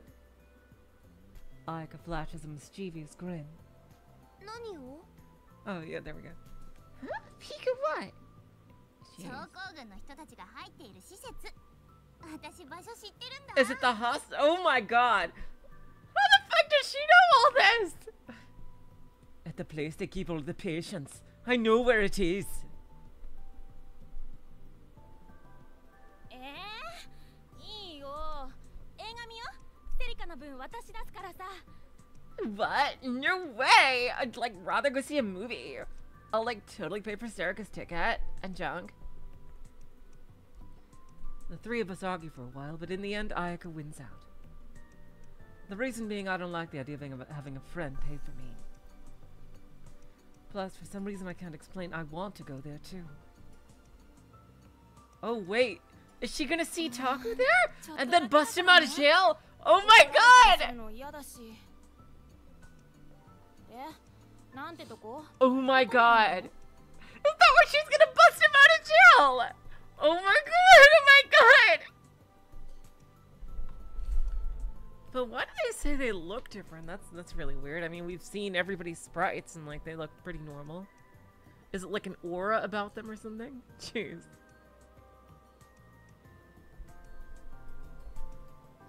Speaker 1: Ah, Ayaka flashes a mischievous grin. Oh, yeah, there we go. Huh? Peek at what? it the hospital? Oh my god! How the fuck does she know all this? At the place they keep all the patients. I know where it is.
Speaker 8: の分私出すからさ
Speaker 1: What? No way! I'd like rather go see a movie. I'll like totally pay for Serica's ticket and junk. The three of us argue for a while, but in the end, Ayaka wins out. The reason being, I don't like the idea of having a- having a friend pay for me. Plus, for some reason I can't explain, I want to go there too. Oh wait, is she gonna see Taku there? And then bust him out of jail? Oh my god! Oh my god. Is that where she's gonna bust him out of jail? Oh my god, oh my god! But why do they say they look different? That's that's really weird. I mean, we've seen everybody's sprites and like they look pretty normal. Is it like an aura about them or something? Jeez.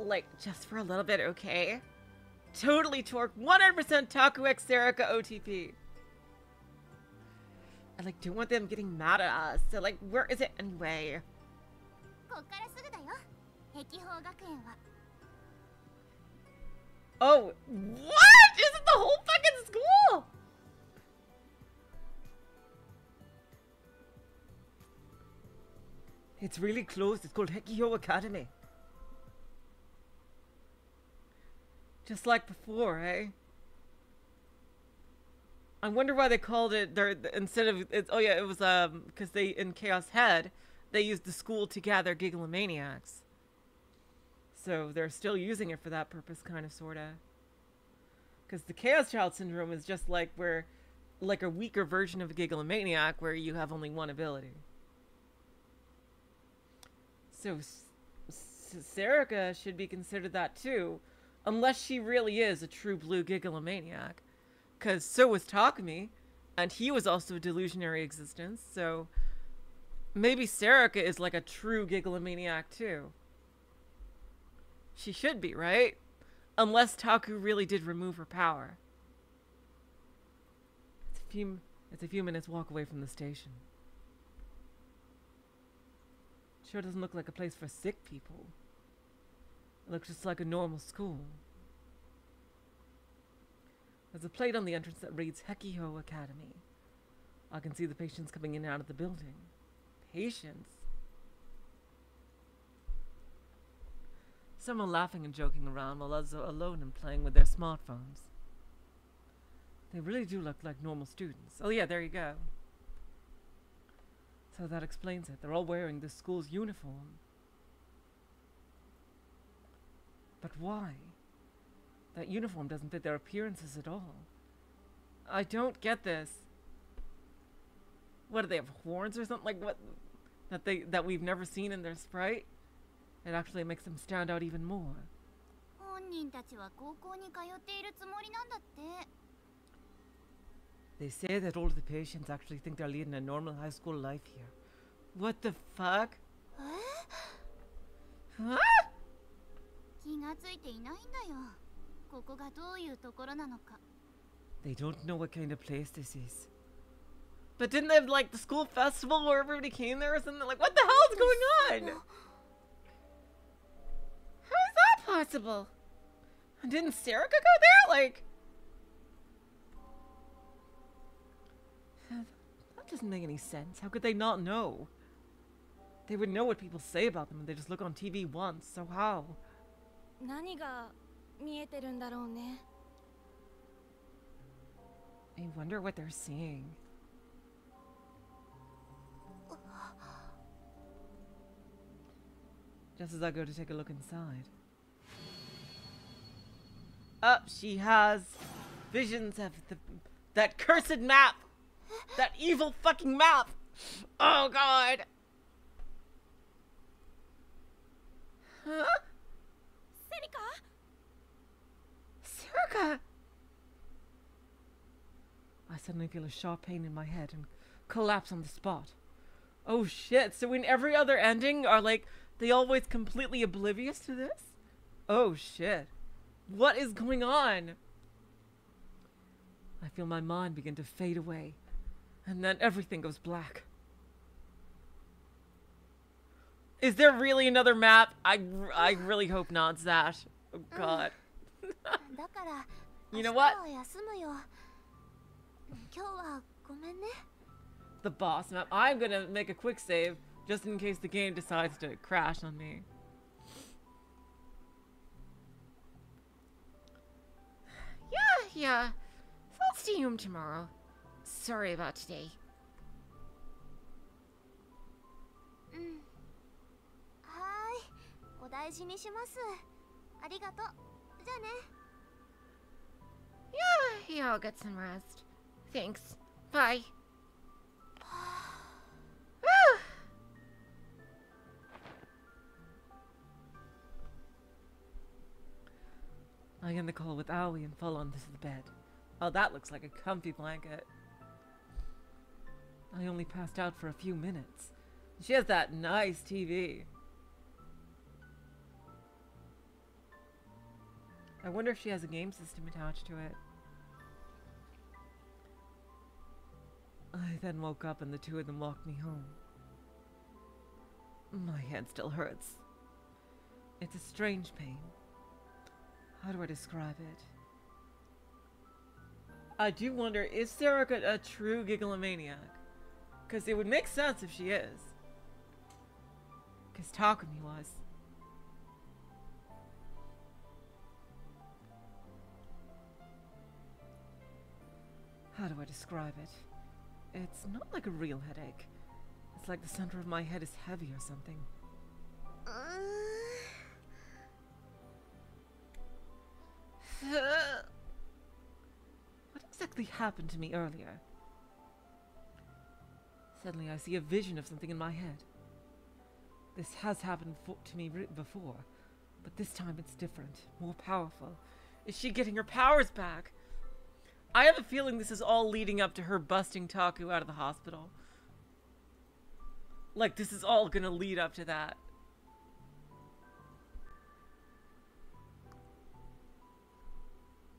Speaker 1: like, just for a little bit, okay? Totally Torque, 100% Taku X Serika OTP. I, like, don't want them getting mad at us, so, like, where is it anyway? Oh, what? Is it the whole fucking school? It's really close. It's called Hekiho Academy. Just like before, eh? I wonder why they called it their instead of it's oh yeah it was um because they in Chaos Head they used the school to gather Gigalomaniacs. So they're still using it for that purpose, kind of, sorta. Because the Chaos Child Syndrome is just like where, like a weaker version of a Gigalomaniac where you have only one ability. So S- Serika should be considered that too, unless she really is a true blue Gigalomaniac. Because so was Takumi, and he was also a delusionary existence, so maybe Serika is like a true Gigalomaniac too. She should be, right? Unless Taku really did remove her power. It's a few it's a few minutes walk away from the station. Sure doesn't look like a place for sick people. It looks just like a normal school. There's a plate on the entrance that reads Hekiho Academy. I can see the patients coming in and out of the building. Patients? Some are laughing and joking around while others are alone and playing with their smartphones. They really do look like normal students. Oh yeah, there you go. So that explains it. They're all wearing the school's uniform. But why? That uniform doesn't fit their appearances at all. I don't get this. What do they have horns or something like what that they that we've never seen in their sprite? It actually makes them stand out even more.
Speaker 5: 本人たちは高校に通っているつもりなんだって
Speaker 2: They say that all of the patients actually think they're leading a normal high school life here.
Speaker 1: What the fuck?
Speaker 5: え
Speaker 1: Huh?
Speaker 2: They don't know what kind of place this is
Speaker 1: But didn't they have like the school festival where everybody came there or something? Like, what the hell is going on? How is that possible? Didn't Serika go there? Like,
Speaker 2: that doesn't make any sense. How could they not know? They would know what people say about them and they just look on TV once, so how?
Speaker 8: 何が見えてるんだろうね
Speaker 2: I wonder what they're seeing. Just as I go to take a look inside.
Speaker 1: up she has visions of the that cursed map, that evil fucking map. Oh god. Huh? Serika
Speaker 2: I suddenly feel a sharp pain in my head and collapse on the spot.
Speaker 1: Oh shit, so in every other ending are like they always completely oblivious to this? Oh shit. What is going on?
Speaker 2: I feel my mind begin to fade away, and then everything goes black.
Speaker 1: Is there really another map? I, I really hope not, Zash. Oh, God. you know what? The boss map. I'm gonna make a quick save, just in case the game decides to crash on me. Yeah, yeah. I'll see you tomorrow. Sorry about today.
Speaker 5: Mm.
Speaker 1: Yeah, yeah, I'll get some rest. Thanks. Bye.
Speaker 2: I end the call with Aoi and fall onto the bed.
Speaker 1: Oh, that looks like a comfy blanket.
Speaker 2: I only passed out for a few minutes.
Speaker 1: She has that nice TV. I wonder if she has a game system attached to it.
Speaker 2: I then woke up and the two of them walked me home. My head still hurts. It's a strange pain. How do I describe it?
Speaker 1: I do wonder, is Serika a true gigalomaniac? Because it would make sense if she is. Because Takumi was.
Speaker 2: How do I describe it? It's not like a real headache. It's like the center of my head is heavy or something.
Speaker 5: うーん。
Speaker 2: What exactly happened to me earlier? Suddenly, I see a vision of something in my head. This has happened to me before, but this time it's different, more powerful.
Speaker 1: Is she getting her powers back? I have a feeling this is all leading up to her busting Taku out of the hospital. Like, this is all gonna lead up to that.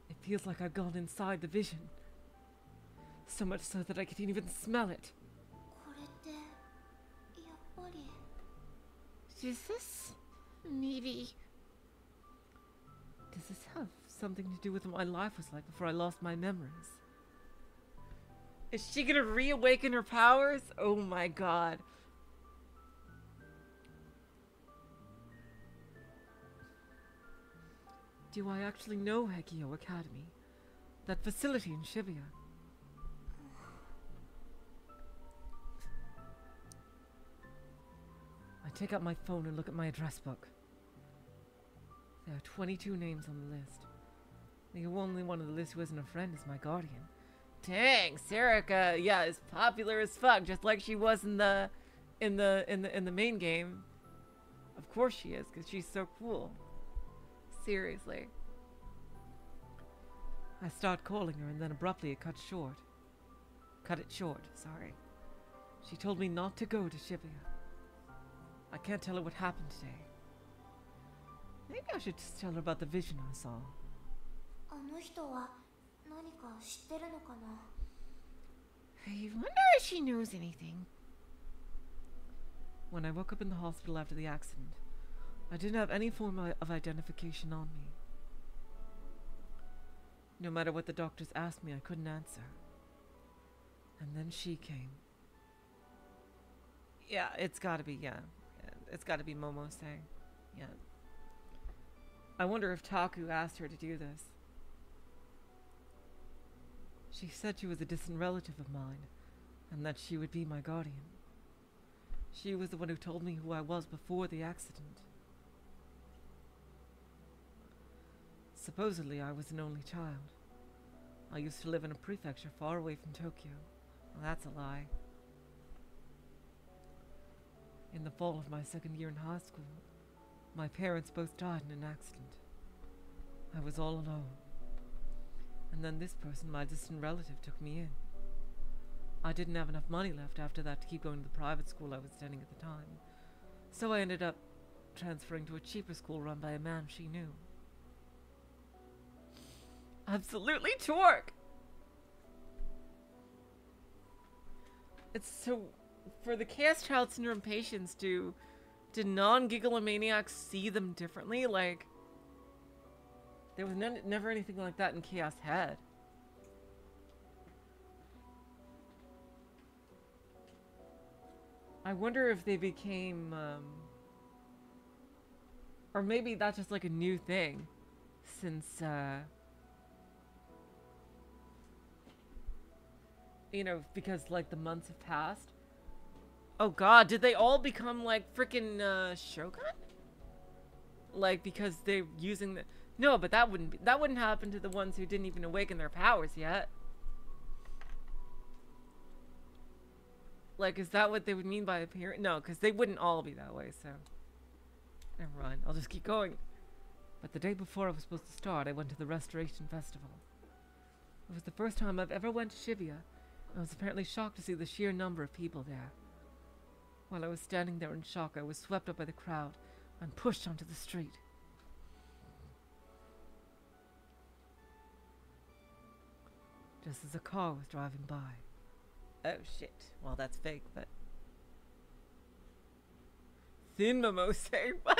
Speaker 2: It feels like I've gone inside the vision. So much so that I can't even smell it.
Speaker 1: Is this... maybe...
Speaker 2: Does this have something to do with what my life was like before I lost my memories?
Speaker 1: Is she gonna reawaken her powers? Oh my god.
Speaker 2: Do I actually know Hekiho Academy? That facility in Shibuya? I take out my phone and look at my address book. There are 22 names on the list. The only one on the list who isn't a friend is my guardian.
Speaker 1: Dang, Serika, yeah, is popular as fuck, just like she was in the, in the, in the, in the main game. Of course she is, cause she's so cool.
Speaker 2: Seriously. I start calling her and then abruptly it cuts short. Cut it short, sorry. She told me not to go to Shibuya. I can't tell her what happened today. Maybe I should just tell her about the vision I saw.
Speaker 5: あの人は何か知ってるのかな
Speaker 1: I wonder if she knows anything.
Speaker 2: When I woke up in the hospital after the accident, I didn't have any form i- of identification on me. No matter what the doctors asked me, I couldn't answer. And then she came. Yeah, it's gotta be, yeah. yeah, It's gotta be Momose. Yeah. I wonder if Taku asked her to do this. She said she was a distant relative of mine, and that she would be my guardian. She was the one who told me who I was before the accident. Supposedly, I was an only child. I used to live in a prefecture far away from Tokyo. Well, that's a lie. In the fall of my second year in high school, my parents both died in an accident. I was all alone. And then this person, my distant relative, took me in. I didn't have enough money left after that to keep going to the private school I was attending at the time. So I ended up transferring to a cheaper school run by a man she knew.
Speaker 1: Absolutely torque. It's so for the chaos child syndrome patients do did non-gigalomaniacs see them differently? Like there was never anything like that in Chaos Head. I wonder if they became, um, or maybe that's just like a new thing, since, uh, you know, because like the months have passed. Oh god, did they all become like freaking uh, Shogun? Like because they're using the no, but that wouldn't be, that wouldn't happen to the ones who didn't even awaken their powers yet. Like, is that what they would mean by appearance? No, because they wouldn't all be that way. So, never mind. I'll just keep going. But the day before I was supposed to start, I went to the Restoration Festival. It was the first time I've ever went to Shibuya. I was apparently shocked to see the sheer number of people there. While I was standing there in shock, I was swept up by the crowd and pushed onto the street. Just as a car was driving by. Oh shit. Well, that's fake, but. Thin Momose? What?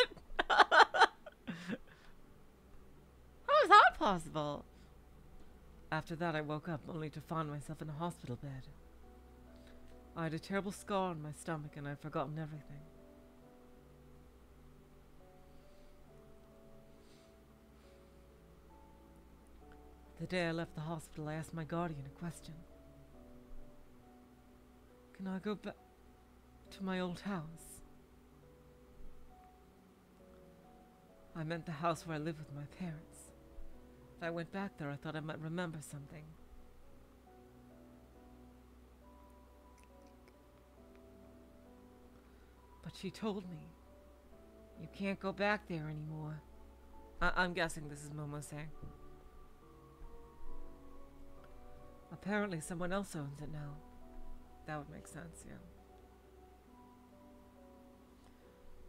Speaker 1: How is that possible? After that, I woke up only to find myself in a hospital bed. I had a terrible scar on my stomach and I'd forgotten everything. The day I left the hospital, I asked my guardian a question. Can I go back to my old house? I meant the house where I lived with my parents. If I went back there, I thought I might remember something. But she told me, you can't go back there anymore. I- I'm guessing this is Momose. Apparently someone else owns it now. That would make sense, yeah.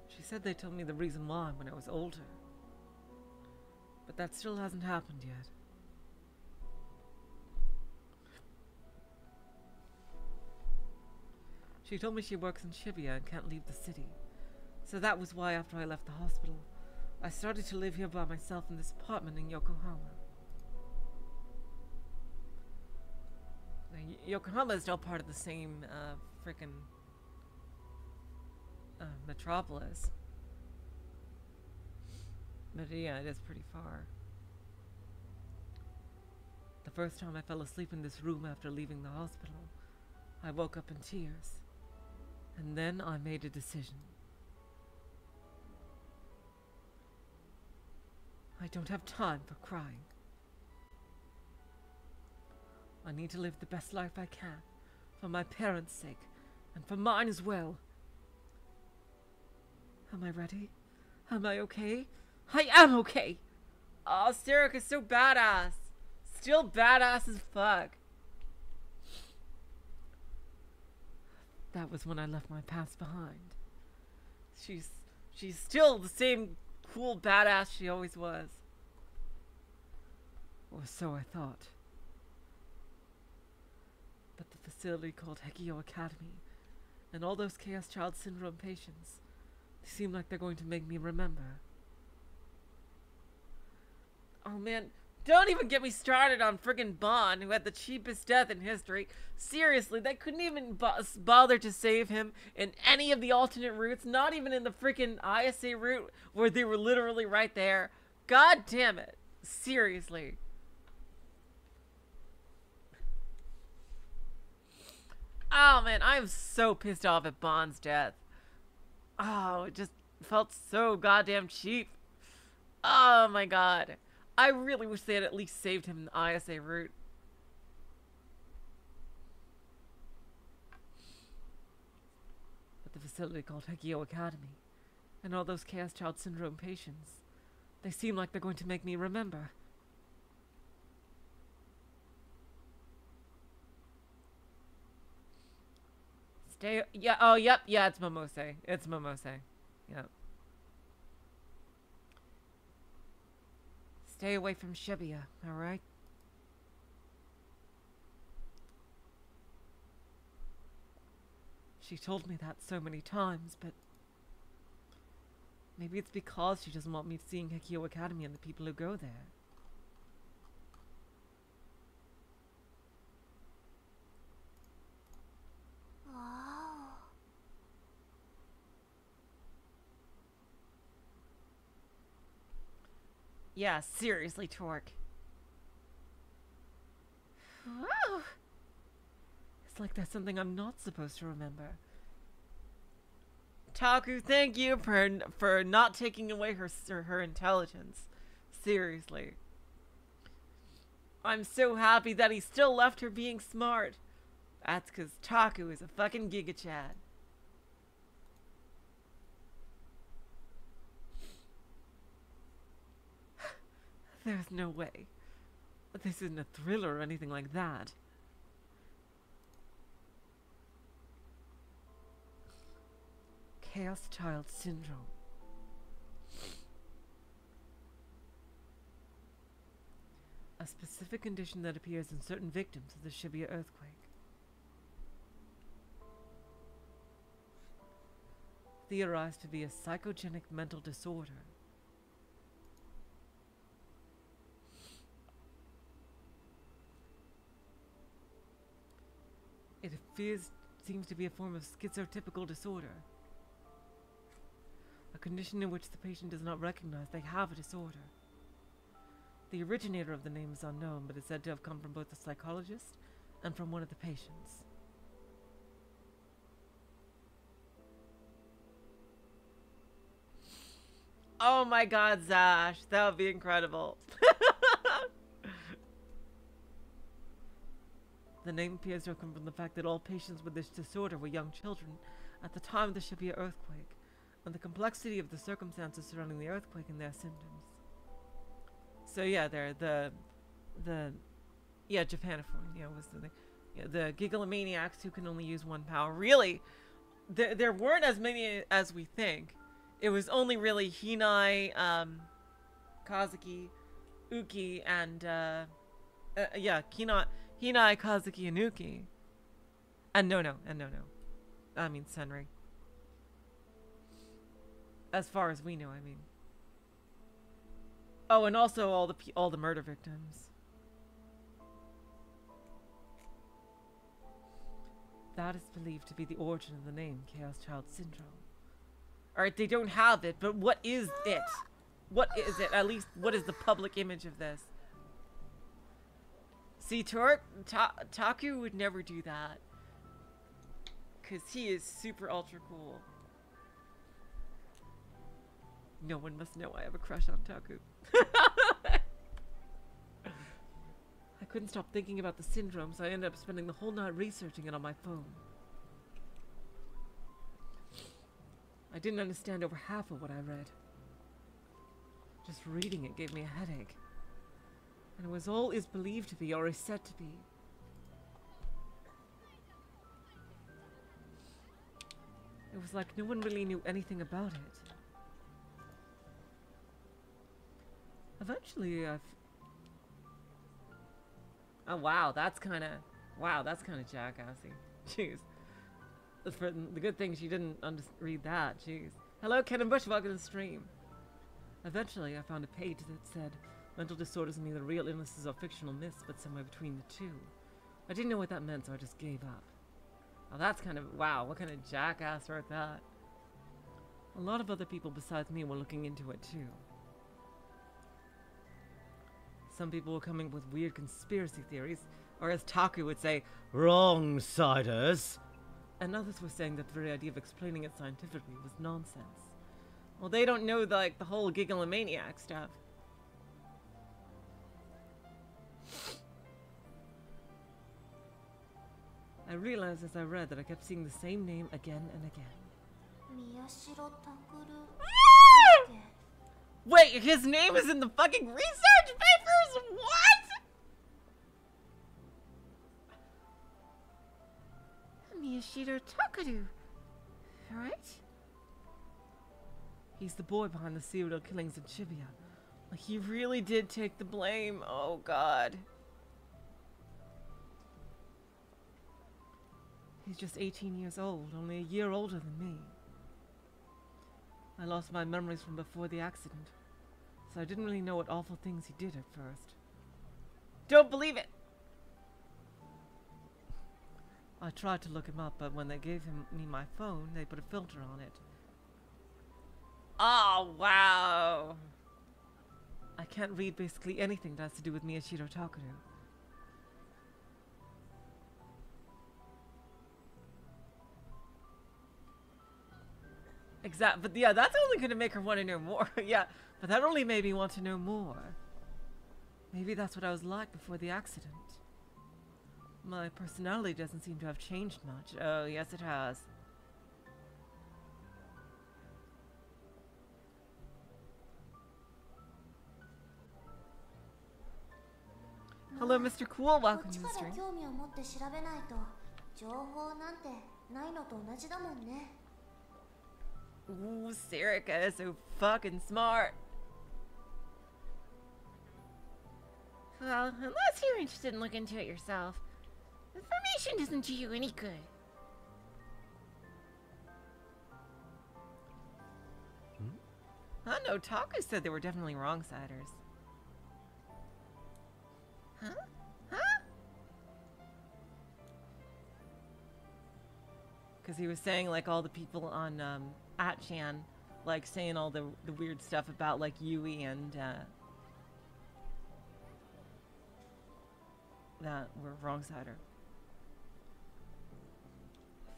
Speaker 1: She said they told me the reason why when I was older. But that still hasn't happened yet. She told me she works in Shibuya and can't leave the city. So that was why after I left the hospital, I started to live here by myself in this apartment in Yokohama. Yokohama is still part of the same uh, frickin' uh, metropolis. But yeah, it is pretty far. The first time I fell asleep in this room after leaving the hospital, I woke up in tears. And then I made a decision. I don't have time for crying. I need to live the best life I can, for my parents' sake, and for mine as well. Am I ready? Am I okay? I am okay! Oh, Serika is so badass. Still badass as fuck. That was when I left my past behind. She's she's still the same cool badass she always was. Or so I thought. But the facility called Hekiho Academy and all those Chaos Child Syndrome patients, they seem like they're going to make me remember. Oh man, don't even get me started on friggin' Bond, who had the cheapest death in history. Seriously, they couldn't even bo- bother to save him in any of the alternate routes, not even in the freaking ISA route where they were literally right there. God damn it. Seriously. Oh man, I'm so pissed off at Bond's death. Oh, it just felt so goddamn cheap. Oh my god. I really wish they had at least saved him the ISA route. But the facility called Hekiho Academy, and all those Chaos Child Syndrome patients, they seem like they're going to make me remember. Stay. Yeah. Oh, yep. Yeah, it's Momose. It's Momose. Yep. Stay away from Shibuya, alright? She told me that so many times, but maybe it's because she doesn't want me seeing Hekiho Academy and the people who go there. Yeah, seriously, Torque. Whew. It's like that's something I'm not supposed to remember. Taku, thank you for for not taking away her her, her intelligence. Seriously. I'm so happy that he still left her being smart. That's because Taku is a fucking Giga Chad. There's no way. This isn't a thriller or anything like that. Chaos Child Syndrome. A specific condition that appears in certain victims of the Shibuya earthquake. Theorized to be a psychogenic mental disorder. Appears seems to be a form of schizotypical disorder. A condition in which the patient does not recognize they have a disorder. The originator of the name is unknown, but is said to have come from both a psychologist and from one of the patients. Oh my god, Zash, that would be incredible. The name appears to have come from the fact that all patients with this disorder were young children at the time of the Shibuya earthquake, and the complexity of the circumstances surrounding the earthquake and their symptoms. So yeah, there the the yeah Japanophone yeah was the thing. Yeah, the gigalomaniacs who can only use one power. Really, there there weren't as many as we think. It was only really Hinae, um, Kazuki, Uki, and uh, uh yeah, Kina. Hinae, Kazuki, and And no, no, and no, no. I mean Senri. As far as we know, I mean. Oh, and also all the all the murder victims. That is believed to be the origin of the name Chaos Child Syndrome. Alright, they don't have it, but what is it? What is it? At least, what is the public image of this? See, Tor- Ta- Taku would never do that. Because he is super ultra cool. No one must know I have a crush on Taku. I couldn't stop thinking about the syndrome, so I ended up spending the whole night researching it on my phone. I didn't understand over half of what I read. Just reading it gave me a headache. And was all is believed to be or is said to be. It was like no one really knew anything about it. Eventually, I've. Oh wow, that's kind of wow, that's kind of jackassy. Jeez. The, the good thing she didn't read that. Jeez. Hello, Ken and Bush. Welcome to the stream. Eventually, I found a page that said mental disorders are neither real illnesses or fictional myths, but somewhere between the two. I didn't know what that meant, so I just gave up. Oh, that's kind of wow. What kind of jackass wrote that? A lot of other people besides me were looking into it too. Some people were coming up with weird conspiracy theories, or as Taku would say, wrong siders. And others were saying that the very idea of explaining it scientifically was nonsense. Well, they don't know the, like the whole gigalomaniac stuff. I realized as I read that I kept seeing the same name again and again.
Speaker 5: Ah!
Speaker 4: Wait, his name is in the fucking research papers? What? Miyashiro Takuru. Alright?
Speaker 1: He's the boy behind the serial killings in Shibuya. Like, he really did take the blame. Oh, God. He's just 18 years old, only a year older than me. I lost my memories from before the accident, so I didn't really know what awful things he did at first.
Speaker 4: Don't believe it.
Speaker 1: I tried to look him up, but when they gave him me my phone, they put a filter on it.
Speaker 4: Oh, wow.
Speaker 1: I can't read basically anything that has to do with Miyashiro Takuru.
Speaker 4: Exact, but yeah, that's only going to make her want to know more. yeah,
Speaker 1: But that only made me want to know more. Maybe that's what I was like before the accident. My personality doesn't seem to have changed much.
Speaker 4: oh yes, it has. Hello, Mr. Cool.
Speaker 5: こ
Speaker 4: Welcome
Speaker 5: っち
Speaker 4: to
Speaker 5: か
Speaker 4: the
Speaker 5: ら
Speaker 4: stream.
Speaker 5: 興味を持って調べないと情報なんてないのと同じだもんね
Speaker 4: Ooh, Serika is so fucking smart. Well, unless you're interested in looking into it yourself, information doesn't do you any good. Huh? No, Taku said they were definitely wrong-siders. Huh? Huh? Because he was saying, like, all the people on um, Atchan, like, saying all the, the weird stuff about, like, Yui and, uh, that were wrong-sider.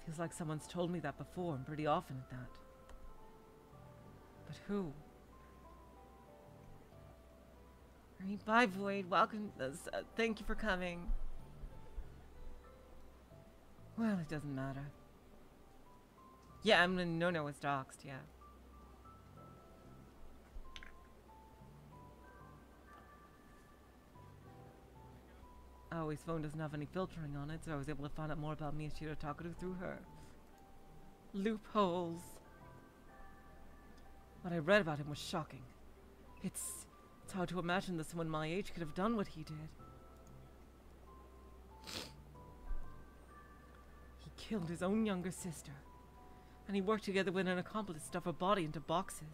Speaker 1: Feels like someone's told me that before, and pretty often at that. But who?
Speaker 4: Alright, bye, Void. Welcome. Uh, uh, thank you for coming.
Speaker 1: Well, it doesn't matter.
Speaker 4: Yeah, I'm mean, Nono was doxed, yeah.
Speaker 1: Oh, his phone doesn't have any filtering on it, so I was able to find out more about Miyashiro Takuru through her.
Speaker 4: Loopholes.
Speaker 1: What I read about him was shocking. It's it's hard to imagine that someone my age could have done what he did. He killed his own younger sister, and he worked together with an accomplice to stuff her body into boxes.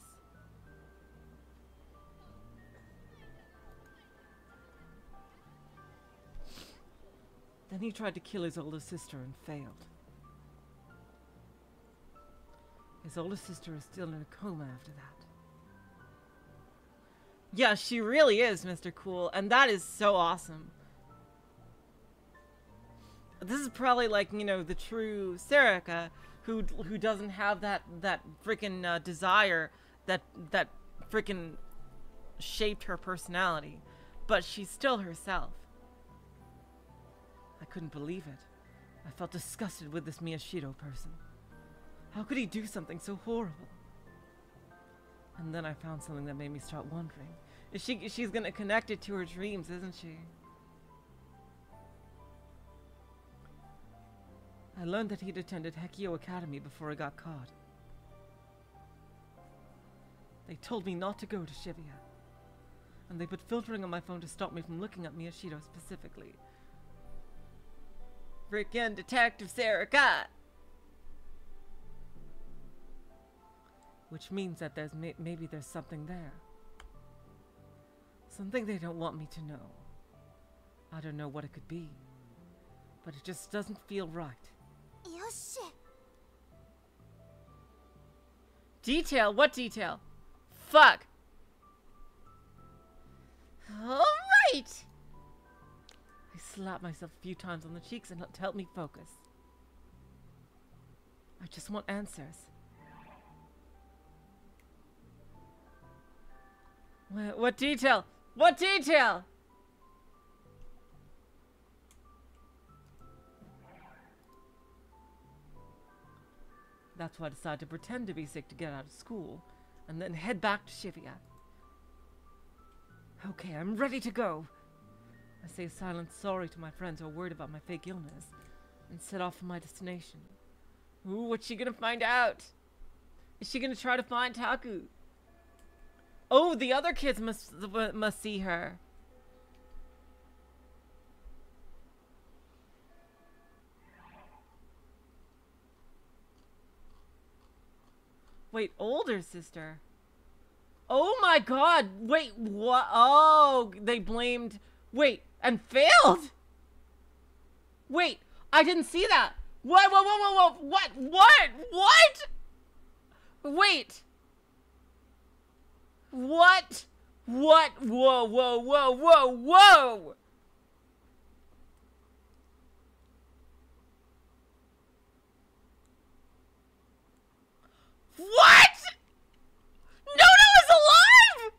Speaker 1: Then he tried to kill his older sister and failed. His older sister is still in a coma after that.
Speaker 4: Yeah, she really is, Mr. Cool, and that is so awesome. This is probably like you know the true Serika, who who doesn't have that that freaking uh, desire that that freaking shaped her personality, but she's still herself.
Speaker 1: I couldn't believe it. I felt disgusted with this Miyashiro person. How could he do something so horrible?
Speaker 2: And then I found something that made me start wondering. Is she she's gonna connect it to her dreams, isn't she? I learned that he'd attended Hekiho Academy before he got caught. They told me not to go to Shibuya. And they put filtering on my phone to stop me from looking at Miyashiro specifically. Freaking Detective Serika! Which means that there's may- maybe there's something there. Something they don't want me to know. I don't know what it could be. But it just doesn't feel right.
Speaker 5: よし
Speaker 1: Detail? What detail? Fuck. Alright!
Speaker 2: I slap myself a few times on the cheeks and to help me focus. I just want answers.
Speaker 1: Wha- What detail? What detail?
Speaker 2: That's why I decided to pretend to be sick to get out of school and then head back to Shibuya. Okay, I'm ready to go. I say a silent sorry to my friends who are worried about my fake illness and set off for my destination.
Speaker 1: Ooh, what's she gonna find out? Is she gonna try to find Taku? Oh, the other kids must must see her. Wait, older sister. Oh my god. Wait, what? Oh, they blamed. Wait, and failed? Wait, I didn't see that. What, what, what, what, what, what, what? What? Wait. What? What? Whoa, whoa, whoa, whoa, whoa! What? Nono is alive!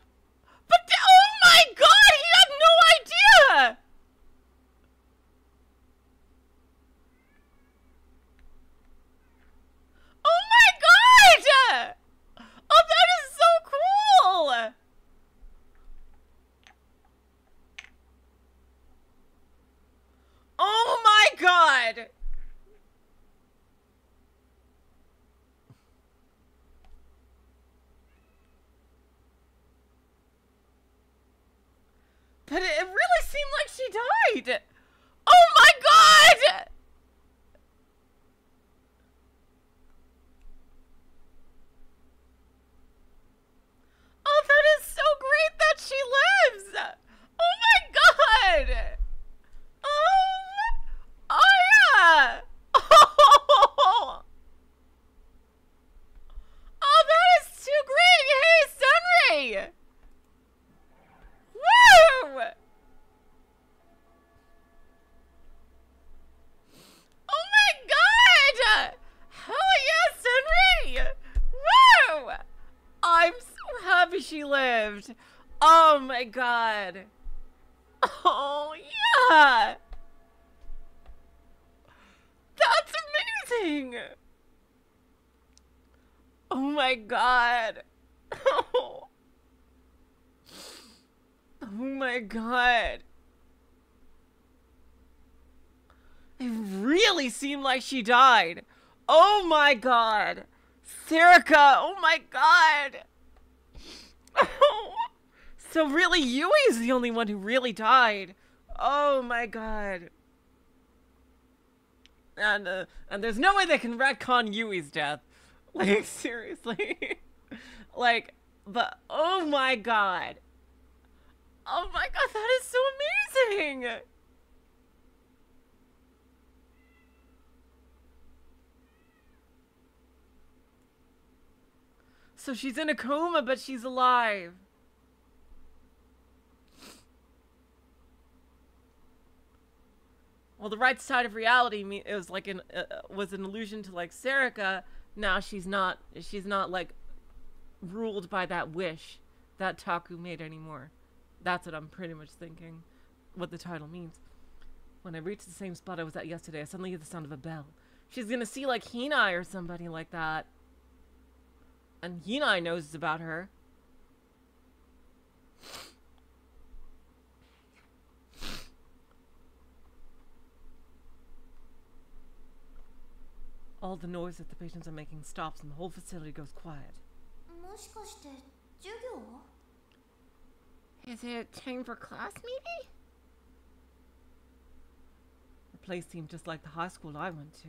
Speaker 1: But the, oh my god, he had no idea! Oh my god! Oh, that is so cool! Oh my god! But it, it really seemed like she died! Oh my god! Oh, that is so great that she lives! Oh my god! Oh, oh yeah! Oh, oh that is too great! Hey, Senri! Woo! Oh my god! Hell yeah, Senri! Woo! I'm so happy she lived. Oh my god. Oh yeah. That's amazing. Oh my god. Oh, oh my god. It seemed like she died. Oh my god. Serika, oh my god. so really Yui's the only one who really died. Oh my god. And uh, and there's no way they can retcon Yui's death. Like seriously. like but oh my god. Oh my god, that is so amazing. So she's in a coma, but she's alive. Well, the right side of reality it was like an uh, uh, was an allusion to like Serika. Now she's not. She's not like ruled by that wish that Taku made anymore. That's what I'm pretty much thinking. What the title means. When I reached the same spot I was at yesterday, I suddenly hear the sound of a bell. She's gonna see like Hinae or somebody like that. And Hinai knows about her.
Speaker 2: All the noise that the patients are making stops and the whole facility goes quiet.
Speaker 1: Is it time for class, maybe?
Speaker 2: The place seemed just like the high school I went to.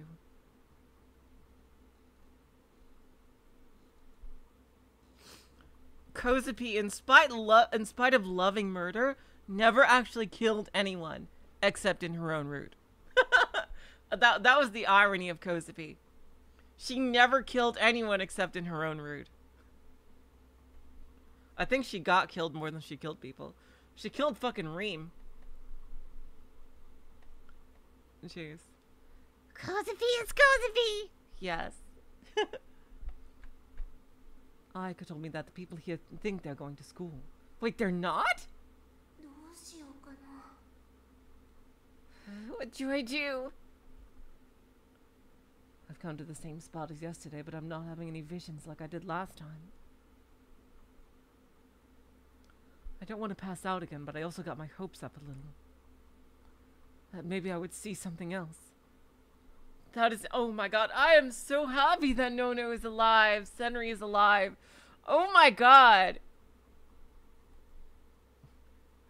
Speaker 1: Kozapi, in spite lo- in spite of loving murder, never actually killed anyone except in her own route. that that was the irony of Kozapi. She never killed anyone except in her own route. I think she got killed more than she killed people. She killed fucking Reem. Jeez. Kozapi is Kozapi! Yes.
Speaker 2: Aika told me that the people here think they're going to school. Wait, they're not?
Speaker 1: What do I do?
Speaker 2: I've come to the same spot as yesterday, but I'm not having any visions like I did last time. I don't want to pass out again, but I also got my hopes up a little. That maybe I would see something else.
Speaker 1: That is, oh my god, I am so happy that Nono is alive. Senri is alive. Oh my god.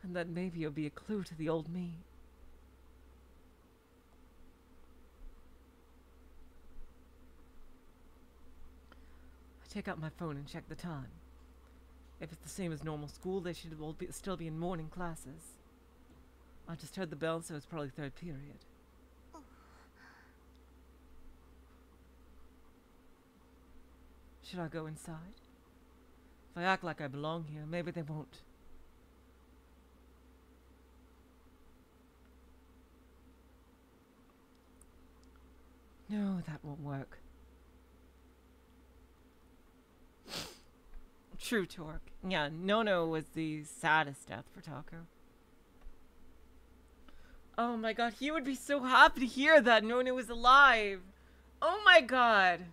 Speaker 2: And that maybe it'll be a clue to the old me. I take out my phone and check the time. If it's the same as normal school, they should all be, still be in morning classes. I just heard the bell, so it's probably third period. Should I go inside? If I act like I belong here, maybe they won't. No, that won't work.
Speaker 1: True Torque. Yeah, Nono was the saddest death for Taku. Oh my god, he would be so happy to hear that Nono was alive. Oh my god.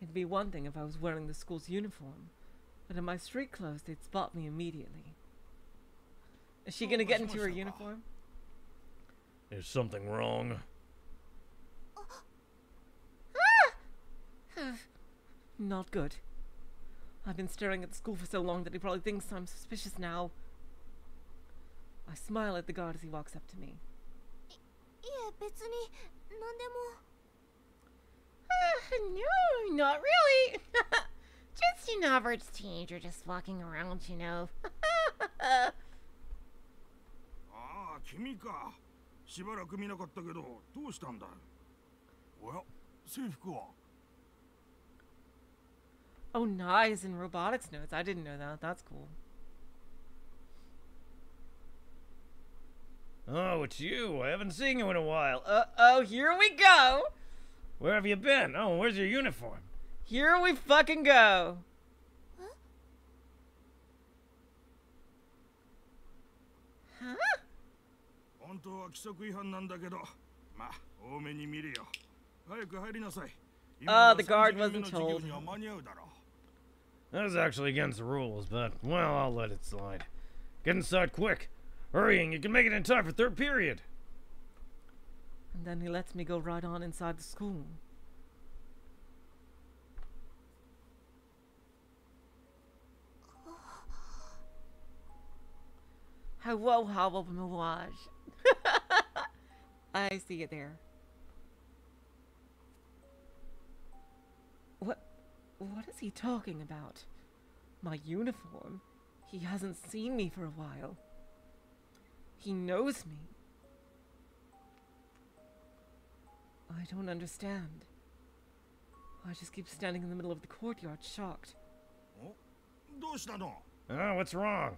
Speaker 2: It'd be one thing if I was wearing the school's uniform, but in my street clothes, they'd spot me immediately.
Speaker 1: Is she gonna get into her uniform?
Speaker 4: Is something wrong?
Speaker 2: Not good. I've been staring at the school for so long that he probably thinks I'm suspicious now. I smile at the guard as he walks up to me.
Speaker 5: いえ別に何でも
Speaker 1: no, not really. just an average teenager just walking around, you know.
Speaker 10: ああ君かしばらく見なかったけどどうしたんだおや制服は
Speaker 1: oh, nice in robotics notes. I didn't know that. That's cool.
Speaker 4: Oh, it's you. I haven't seen you in a while.
Speaker 1: Uh oh, here we go.
Speaker 4: Where have you been? Oh, where's your uniform?
Speaker 1: Here we fucking go.
Speaker 10: 本当は規則違反なんだけどまあ多めに見るよ早く入りなさい
Speaker 1: Ah, the
Speaker 10: 今は
Speaker 1: guard
Speaker 10: 3時間目の
Speaker 1: wasn't
Speaker 10: 授業
Speaker 1: told.
Speaker 10: には間に合うだろう
Speaker 4: That's actually against the rules, but, well, I'll let it slide. Get inside quick. Hurrying, you can make it in time for third period.
Speaker 2: And then he lets me go right on inside the school.
Speaker 1: Hello, Hollow Mirage. I see it there.
Speaker 2: What? What is he talking about? My uniform? He hasn't seen me for a while. He knows me. I don't understand. I just keep standing in the middle of the courtyard, shocked.
Speaker 4: Oh, uh, what's wrong?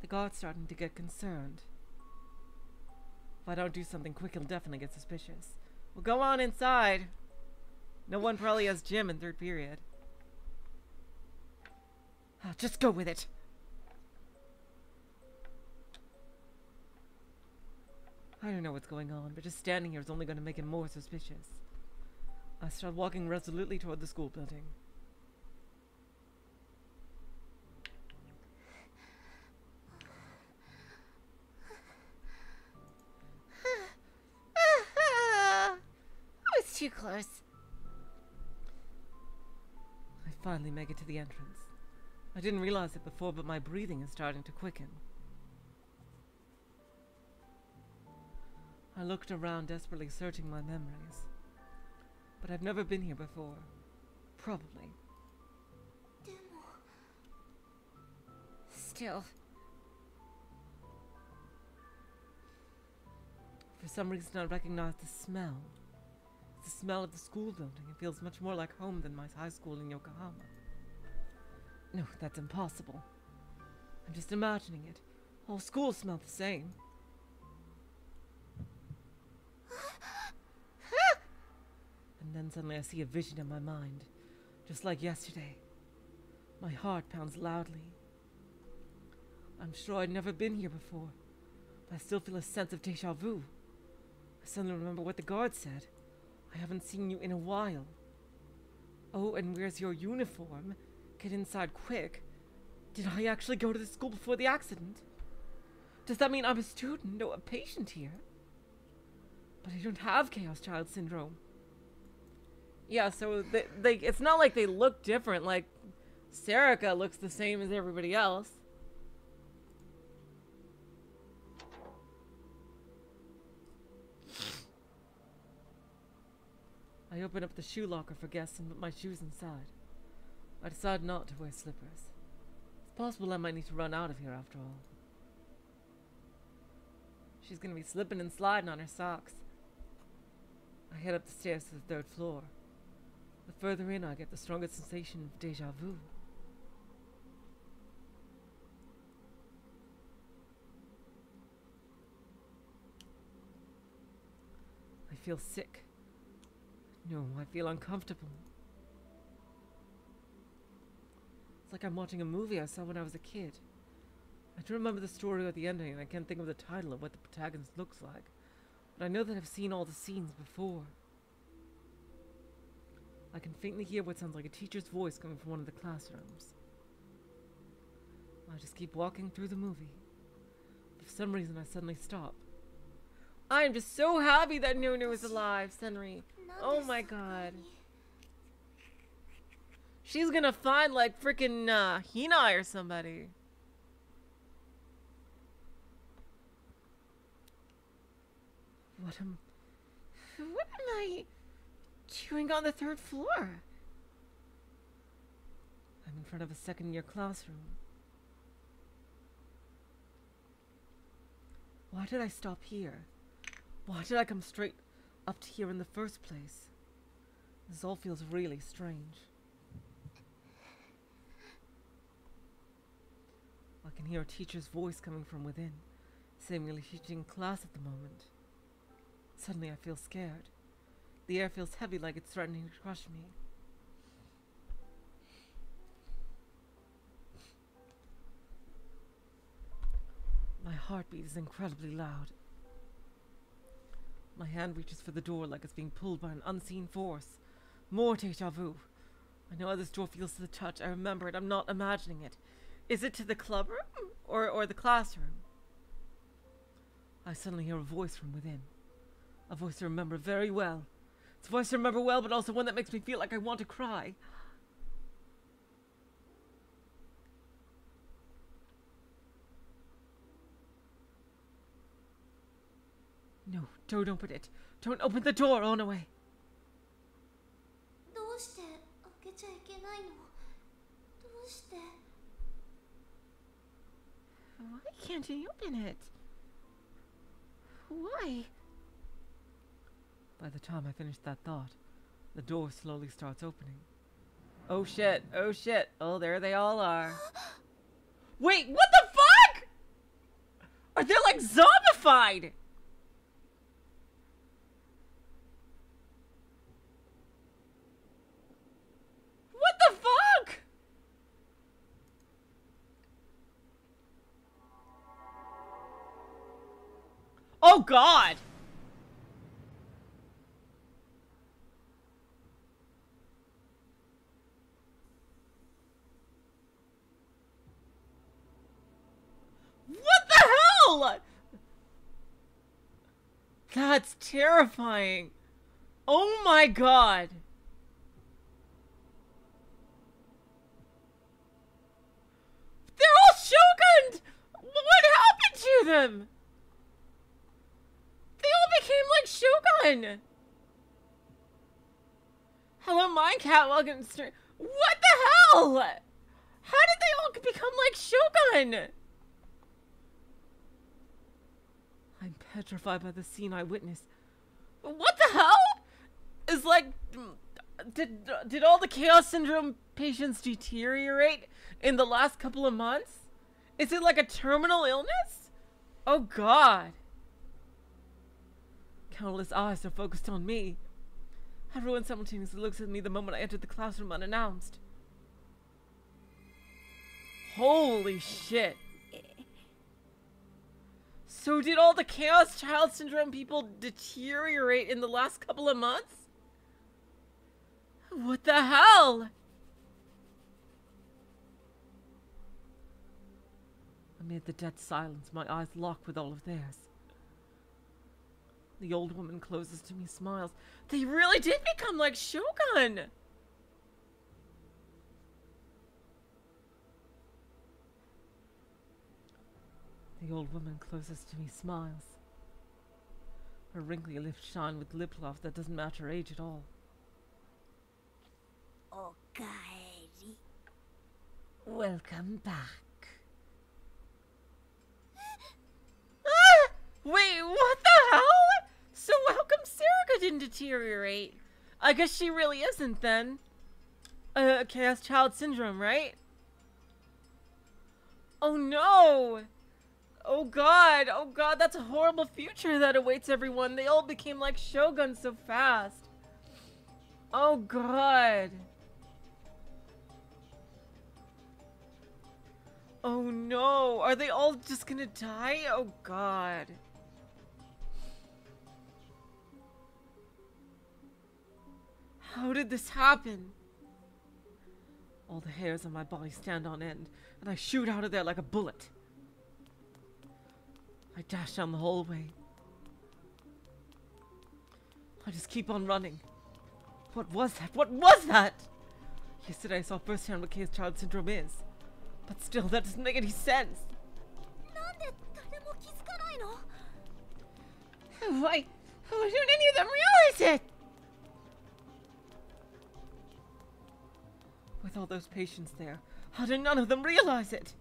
Speaker 2: The guard's starting to get concerned. If I don't do something quick, he'll definitely get suspicious.
Speaker 1: Well, go on inside. No one probably has gym in third period.
Speaker 2: Oh, just go with it. I don't know what's going on, but just standing here is only going to make him more suspicious. I start walking resolutely toward the school building.
Speaker 11: too close.
Speaker 1: I finally make it to the entrance. I didn't realize it before, but my breathing is starting to quicken. I looked around, desperately searching my memories. But I've never been here before. Probably.
Speaker 11: Still,
Speaker 1: For some reason, I recognize the smell. It's the smell of the school building. It feels much more like home than my high school in Yokohama. No, that's impossible. I'm just imagining it. All schools smell the same. And then suddenly I see a vision in my mind, just like yesterday. My heart pounds loudly. I'm sure I'd never been here before, but I still feel a sense of deja vu. I suddenly remember what the guard said. I haven't seen you in a while. Oh, and where's your uniform? Get inside quick. Did I actually go to the school before the accident? Does that mean I'm a student, no, a patient here? But I don't have Chaos Child Syndrome.
Speaker 11: Yeah, so they, they it's not like they look different. Like, Serika looks the same as everybody else.
Speaker 1: I open up the shoe locker for guests and put my shoes inside. I decide not to wear slippers. It's possible I might need to run out of here after all. She's gonna be slipping and sliding on her socks. I head up the stairs to the third floor. The further in I get, the stronger sensation of deja vu. I feel sick. No, I feel uncomfortable. It's like I'm watching a movie I saw when I was a kid. I don't remember the story or the ending, and I can't think of the title of what the protagonist looks like. But I know that I've seen all the scenes before. I can faintly hear what sounds like a teacher's voice coming from one of the classrooms. I just keep walking through the movie. For some reason, I suddenly stop.
Speaker 11: I am just so happy that Nono is alive, Senri. Oh my god. She's gonna find like freaking uh, Hina or somebody.
Speaker 1: What am?
Speaker 11: What am I? Doing on the third floor?
Speaker 1: I'm in front of a second year classroom. Why did I stop here? Why did I come straight up to here in the first place? This all feels really strange. I can hear a teacher's voice coming from within, seemingly teaching class at the moment. Suddenly I feel scared. The air feels heavy like it's threatening to crush me. My heartbeat is incredibly loud. My hand reaches for the door like it's being pulled by an unseen force. More deja vu. I know how this door feels to the touch. I remember it. I'm not imagining it.
Speaker 11: Is it to the club room or or the classroom?
Speaker 1: I suddenly hear a voice from within. A voice I remember very well. It's a voice I remember well, but also one that makes me feel like I want to cry. No, don't open it. Don't open the door
Speaker 5: oneway.
Speaker 11: Why can't you open it? Why?
Speaker 1: By the time I finish that thought, the door slowly starts opening.
Speaker 11: Oh shit! Oh shit! Oh, there they all are. Wait, what the fuck? Are they like zombified? What the fuck? Oh god! What the hell? That's terrifying.
Speaker 1: Oh my god. They're all shogunned! What happened to them? They all became like shogun. Hello, Mindcat. Welcome to stream. What the hell? How did they all become like shogun? I'm petrified by the scene I witnessed. What the hell? Is like, mm, did did all the chaos syndrome patients deteriorate in the last couple of months? Is it like a terminal illness? Oh God. Countless eyes are focused on me. Everyone simultaneously looks at me the moment I entered the classroom unannounced. Holy shit. So did all the Chaos Child Syndrome people deteriorate in the last couple of months? What the hell? Amid the dead silence, my eyes lock with all of theirs. The old woman closes to me, smiles. They really did become like Shogun! The old woman closest to me smiles. Her wrinkly lips shine with lip love that doesn't match her age at all.
Speaker 5: Okaeri.
Speaker 1: Welcome back. ah! Wait, what the hell? So how come Serika didn't deteriorate? I guess she really isn't then. Uh, Chaos Child Syndrome, right? Oh no! Oh god, oh god, that's a horrible future that awaits everyone. They all became like shoguns so fast. Oh god. Oh no, are they all just gonna die? Oh god. How did this happen? All the hairs on my body stand on end, and I shoot out of there like a bullet. I dash down the hallway. I just keep on running. What was that? What was that? Yesterday I saw firsthand what Chaos Child Syndrome is. But still, that doesn't make any sense. Why, why don't any of them realize it? With all those patients there, how do none of them realize it?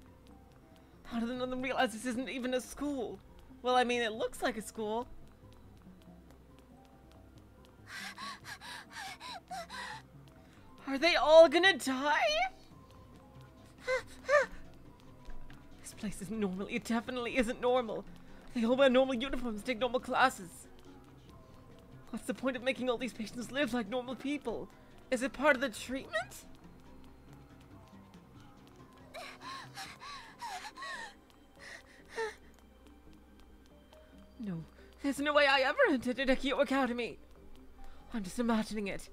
Speaker 1: How do none of them realize this isn't even a school? Well, I mean, it looks like a school. Are they all gonna die? this place isn't normal. It definitely isn't normal. They all wear normal uniforms, take normal classes. What's the point of making all these patients live like normal people? Is it part of the treatment? No, there's no way I ever entered Hekiho Academy. I'm just imagining it.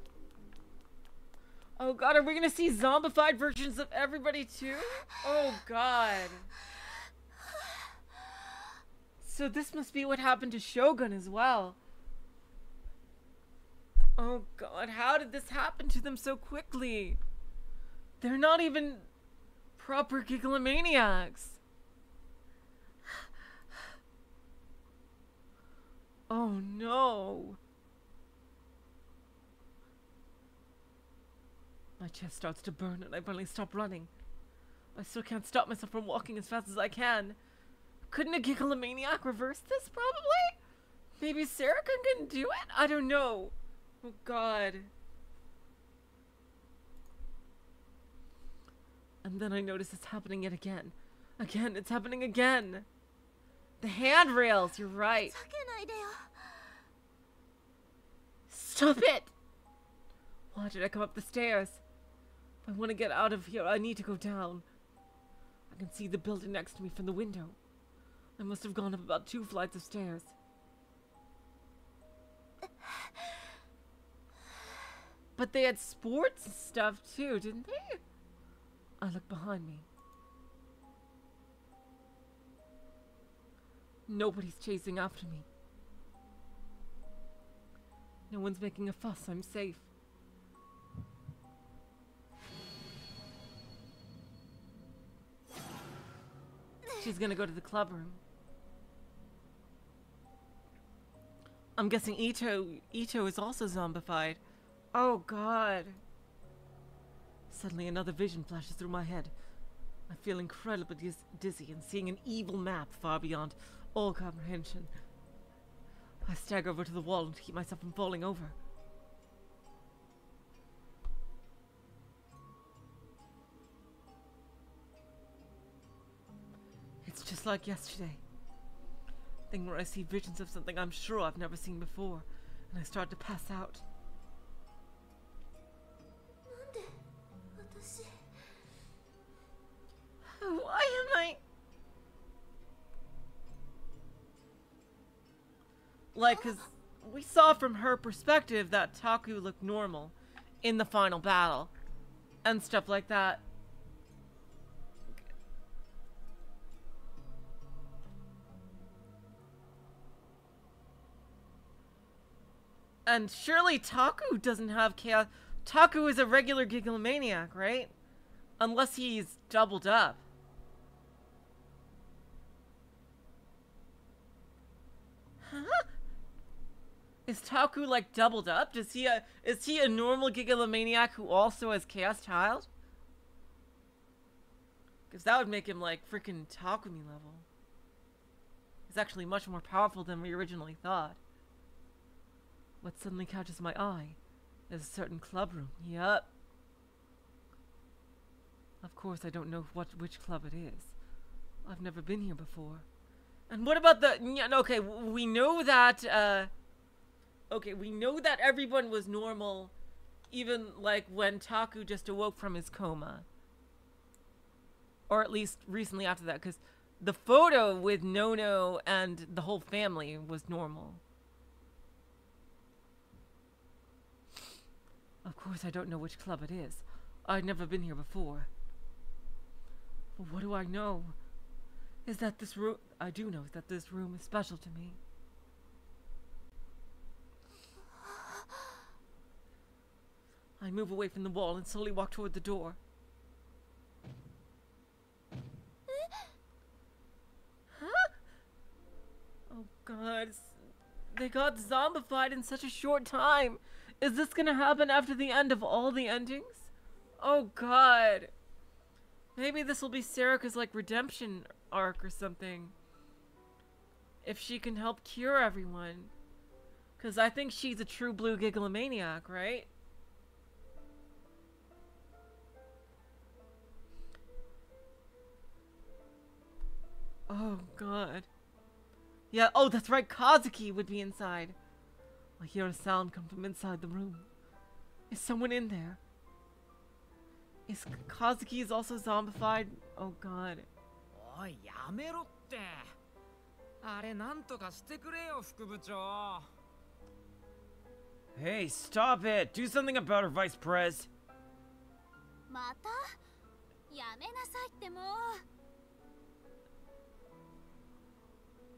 Speaker 1: Oh god, are we gonna see zombified versions of everybody too? Oh god. So this must be what happened to Shogun as well. Oh god, how did this happen to them so quickly? They're not even proper gigalomaniacs. Oh no. My chest starts to burn and I finally stop running. I still can't stop myself from walking as fast as I can. Couldn't a gigalomaniac reverse this, probably? Maybe Sarah can do it? I don't know. Oh god. And then I notice it's happening yet again. Again, it's happening again. The handrails, you're right. Stop it! Why did I come up the stairs? I want to get out of here. I need to go down. I can see the building next to me from the window. I must have gone up about two flights of stairs. But they had sports stuff too, didn't they? I look behind me. Nobody's chasing after me. No one's making a fuss. I'm safe. She's gonna go to the club room. I'm guessing Ito Ito is also zombified. Oh god. Suddenly another vision flashes through my head. I feel incredibly diz- dizzy and seeing an evil map far beyond all comprehension. I stagger over to the wall to keep myself from falling over. It's just like yesterday. Thing where I see visions of something I'm sure I've never seen before, and I start to pass out. Why am I... Like, cause we saw from her perspective that Taku looked normal in the final battle, and stuff like that. And surely Taku doesn't have chaos. Taku is a regular Gigalomaniac, right? Unless he's doubled up. Huh? Is Taku like doubled up? Does he a, is he a normal Gigalomaniac who also has Chaos Child? Because that would make him like freaking Takumi level. He's actually much more powerful than we originally thought. What suddenly catches my eye is a certain club room. Yup. Of course, I don't know what which club it is. I've never been here before. And what about the? Okay, we know that. uh... Okay, we know that everyone was normal, even like when Taku just awoke from his coma, or at least recently after that, because the photo with Nono and the whole family was normal. Of course, I don't know which club it is. I've never been here before. But what do I know? Is that this room. I do know that this room is special to me. I move away from the wall and slowly walk toward the door. Huh? Oh god. They got zombified in such a short time. Is this gonna happen after the end of all the endings? Oh god. Maybe this will be Serika's like redemption arc or something. If she can help cure everyone. Cause I think she's a true blue gigalomaniac, right? Oh god. Yeah, oh that's right, Kazuki would be inside. I hear a sound come from inside the room. Is someone in there? Is Kazuki is also zombified? Oh god.
Speaker 12: おいやめろってあれなんとかしてくれよ副部長
Speaker 4: Hey, stop it! Do something about her, Vice Prez!
Speaker 5: またやめなさいってもう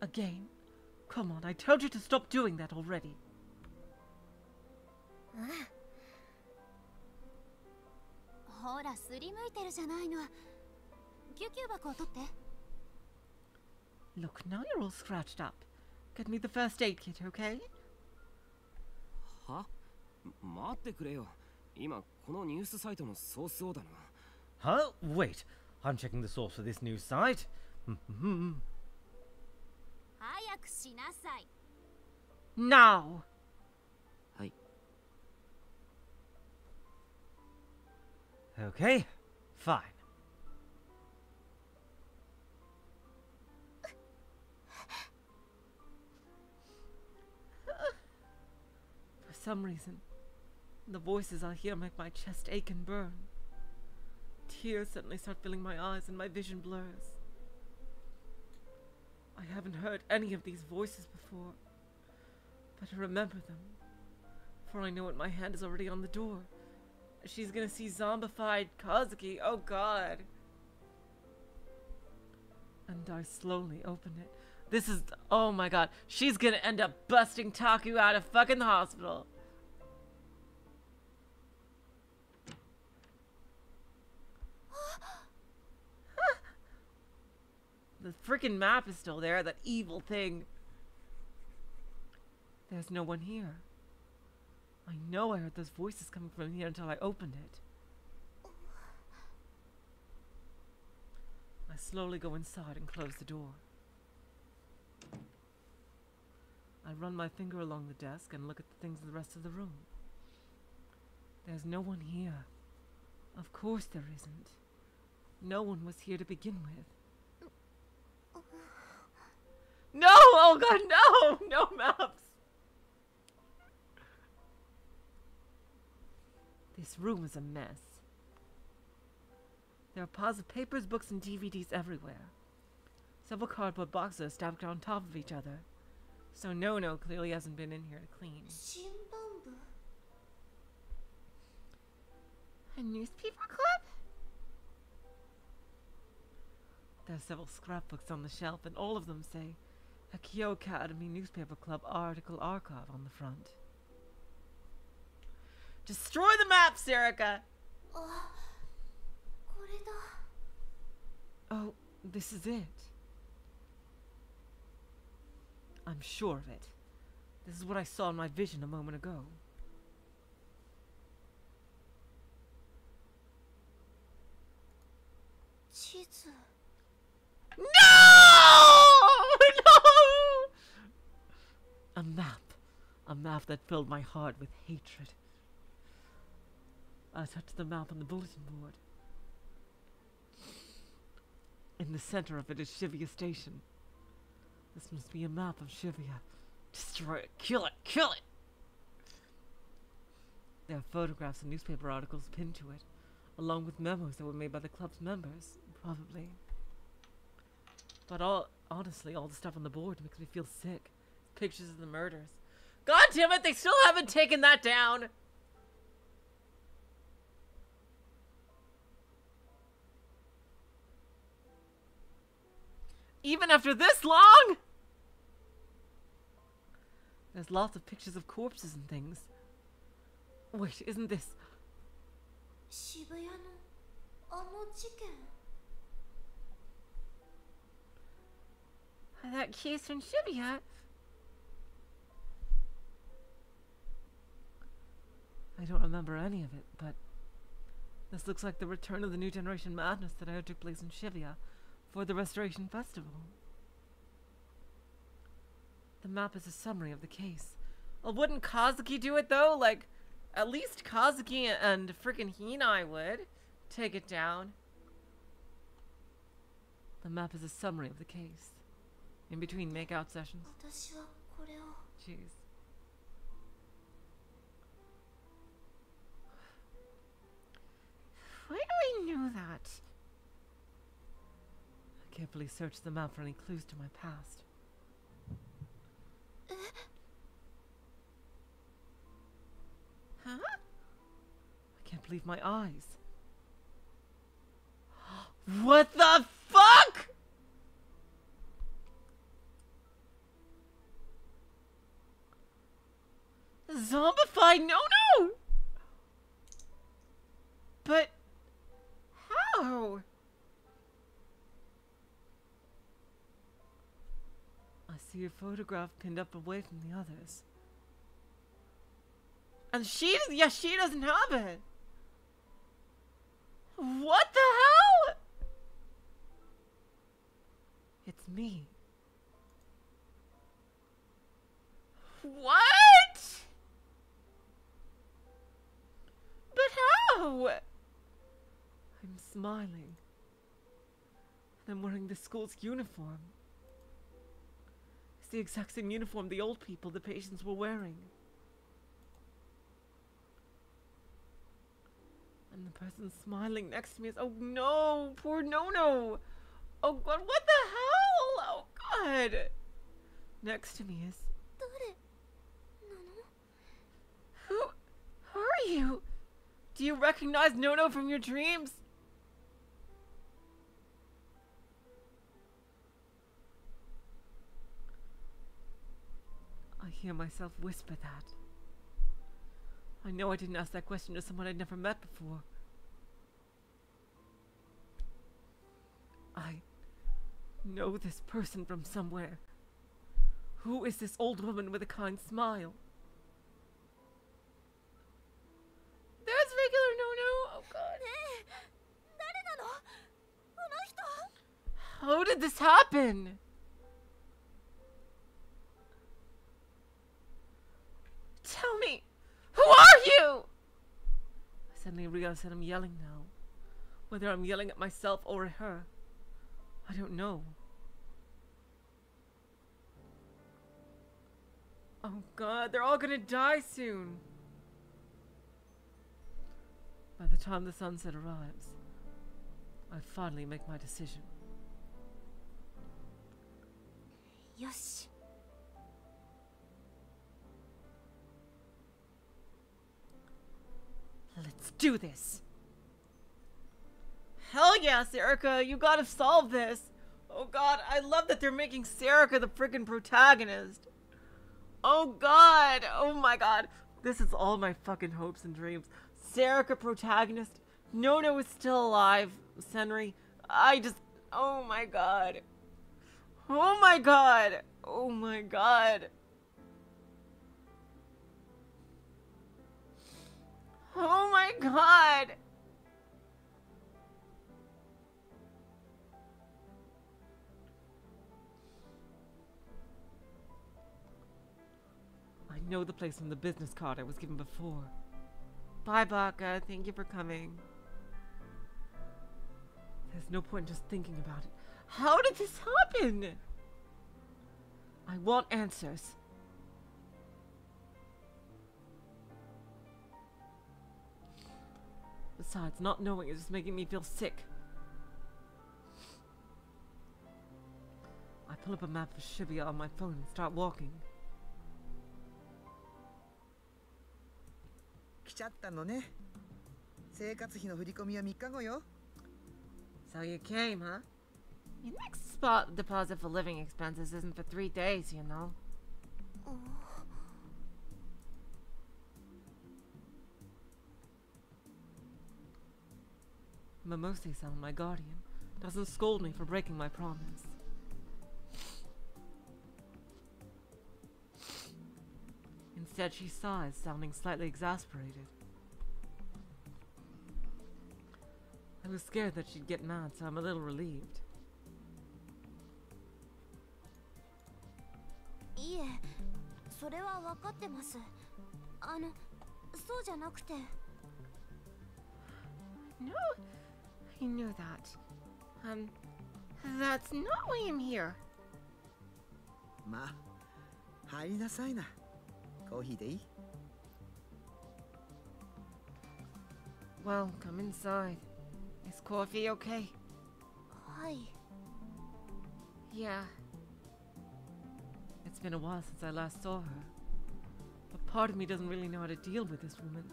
Speaker 1: Again? Come on, I told you to stop doing that already.
Speaker 5: ほらすりむいてるじゃないの救急箱を取って
Speaker 1: Look, now you're all scratched up. Get me the first aid kit, okay?
Speaker 7: は待ってくれよ今このニュースサイトのソースをだな
Speaker 6: Huh? Wait, I'm checking the source for this news site. Hmm.
Speaker 5: 早くしなさい
Speaker 1: Now!
Speaker 7: はい
Speaker 6: okay, fine.
Speaker 1: For some reason, the voices I hear make my chest ache and burn. Tears suddenly start filling my eyes and my vision blurs. I haven't heard any of these voices before, but I remember them. For I know in my hand is already on the door. She's gonna see zombified Kazuki. Oh god. And I slowly open it. This is. Oh my god. She's gonna end up busting Taku out of fucking the hospital. The freaking map is still there, that evil thing. There's no one here. I know I heard those voices coming from here until I opened it. I slowly go inside and close the door. I run my finger along the desk and look at the things in the rest of the room. There's no one here. Of course there isn't. No one was here to begin with. No! Oh god, no! No maps! This room is a mess. There are piles of papers, books, and DVDs everywhere. Several cardboard boxes stacked on top of each other. So Nono clearly hasn't been in here to clean. A newspaper clip? There are several scrapbooks on the shelf, and all of them say, a Kyo Academy Newspaper Club article archive on the front. Destroy the map,
Speaker 5: Erica! Ah,
Speaker 1: oh, this is it. I'm sure of it. This is what I saw in my vision a moment ago. No! A map. A map that filled my heart with hatred. I touched the map on the bulletin board. In the center of it is Shibuya Station. This must be a map of Shibuya. Destroy it. Kill it. Kill it! There are photographs and newspaper articles pinned to it, along with memos that were made by the club's members, probably. But all honestly, all the stuff on the board makes me feel sick. Pictures of the murders. God damn it, they still haven't taken that down! Even after this long? There's lots of pictures of corpses and things. Wait, isn't this... That case from Shibuya I don't remember any of it, but this looks like the return of the New Generation Madness that I heard took place in Shibuya for the Restoration Festival. The map is a summary of the case. Well, wouldn't Kazuki do it, though? Like, at least Kazuki and frickin' Hinae would take it down. The map is a summary of the case. In between make-out sessions. Jeez. Why do I know that? I carefully searched the map for any clues to my past. Huh? I can't believe my eyes. What the fuck? Zombified? No, no! But how? I see a photograph pinned up away from the others. And she, yeah, she doesn't have it. What the hell? It's me. What? But how? I'm smiling. And I'm wearing the school's uniform. It's the exact same uniform the old people, the patients, were wearing. And the person smiling next to me is, oh no, poor Nono. Oh god, what the hell? Oh god. Next to me is, Who, who are you? Do you recognize Nono from your dreams? hear myself whisper that. I know I didn't ask that question to someone I'd never met before. I
Speaker 2: know this person from somewhere. Who is this old woman with a kind smile?
Speaker 1: There's regular no no. Oh god.
Speaker 5: Eh, eh,
Speaker 1: How did this happen? Tell me, who are you?
Speaker 2: I suddenly realize that I'm yelling now. Whether I'm yelling at myself or at her, I don't know.
Speaker 1: Oh god, they're all gonna die soon.
Speaker 2: By the time the sunset arrives, I finally make my decision.
Speaker 5: よ
Speaker 2: Let's do this!
Speaker 1: Hell yeah, Serika, you gotta solve this. Oh god, I love that they're making Serika the freaking protagonist. Oh god, oh my god. This is all my fucking hopes and dreams. Serika protagonist. Nono is still alive. Senri. I just. Oh my god. Oh my god. Oh my god. Oh my god.
Speaker 2: I know the place from the business card I was given before. Bye, Baka. Thank you for coming. There's no point in just thinking about it.
Speaker 1: How did this happen?
Speaker 2: I want answers. Besides, not knowing is just making me feel sick. I pull up a map of Shibuya on my phone and start walking.
Speaker 13: 来ちゃったのね生活費の振り込みは3日後よ
Speaker 1: So you came, huh? Your next spot deposit for living expenses isn't for three days, you know.
Speaker 2: Momose-san, my guardian, doesn't scold me for breaking my promise. Instead, she sighs, sounding slightly exasperated. I was scared that she'd get mad, so I'm a little relieved.
Speaker 1: No. I knew that. Um, that's not why I'm here.
Speaker 13: まあ入りなさいなコーヒーでいい
Speaker 1: Well, come inside. Is coffee okay?
Speaker 5: はい
Speaker 1: Yeah.
Speaker 2: It's been a while since I last saw her. But part of me doesn't really know how to deal with this woman.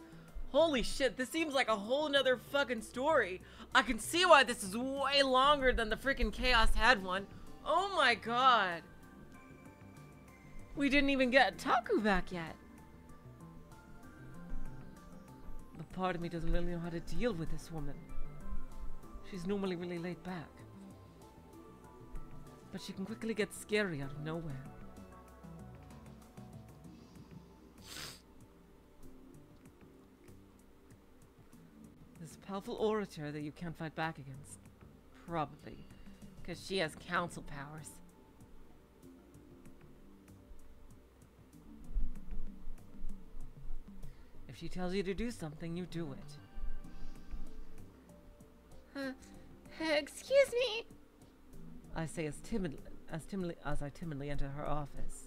Speaker 1: Holy shit, this seems like a whole nother fucking story. I can see why this is way longer than the freaking Chaos Head one. Oh my god. We didn't even get Taku back yet.
Speaker 2: But part of me doesn't really know how to deal with this woman. She's normally really laid back. But she can quickly get scary out of nowhere. Powerful orator that you can't fight back against.
Speaker 1: Probably. Because she has council powers.
Speaker 2: If she tells you to do something, you do it.
Speaker 1: Uh, excuse me.
Speaker 2: I say as timidly as timidly as I timidly enter her office.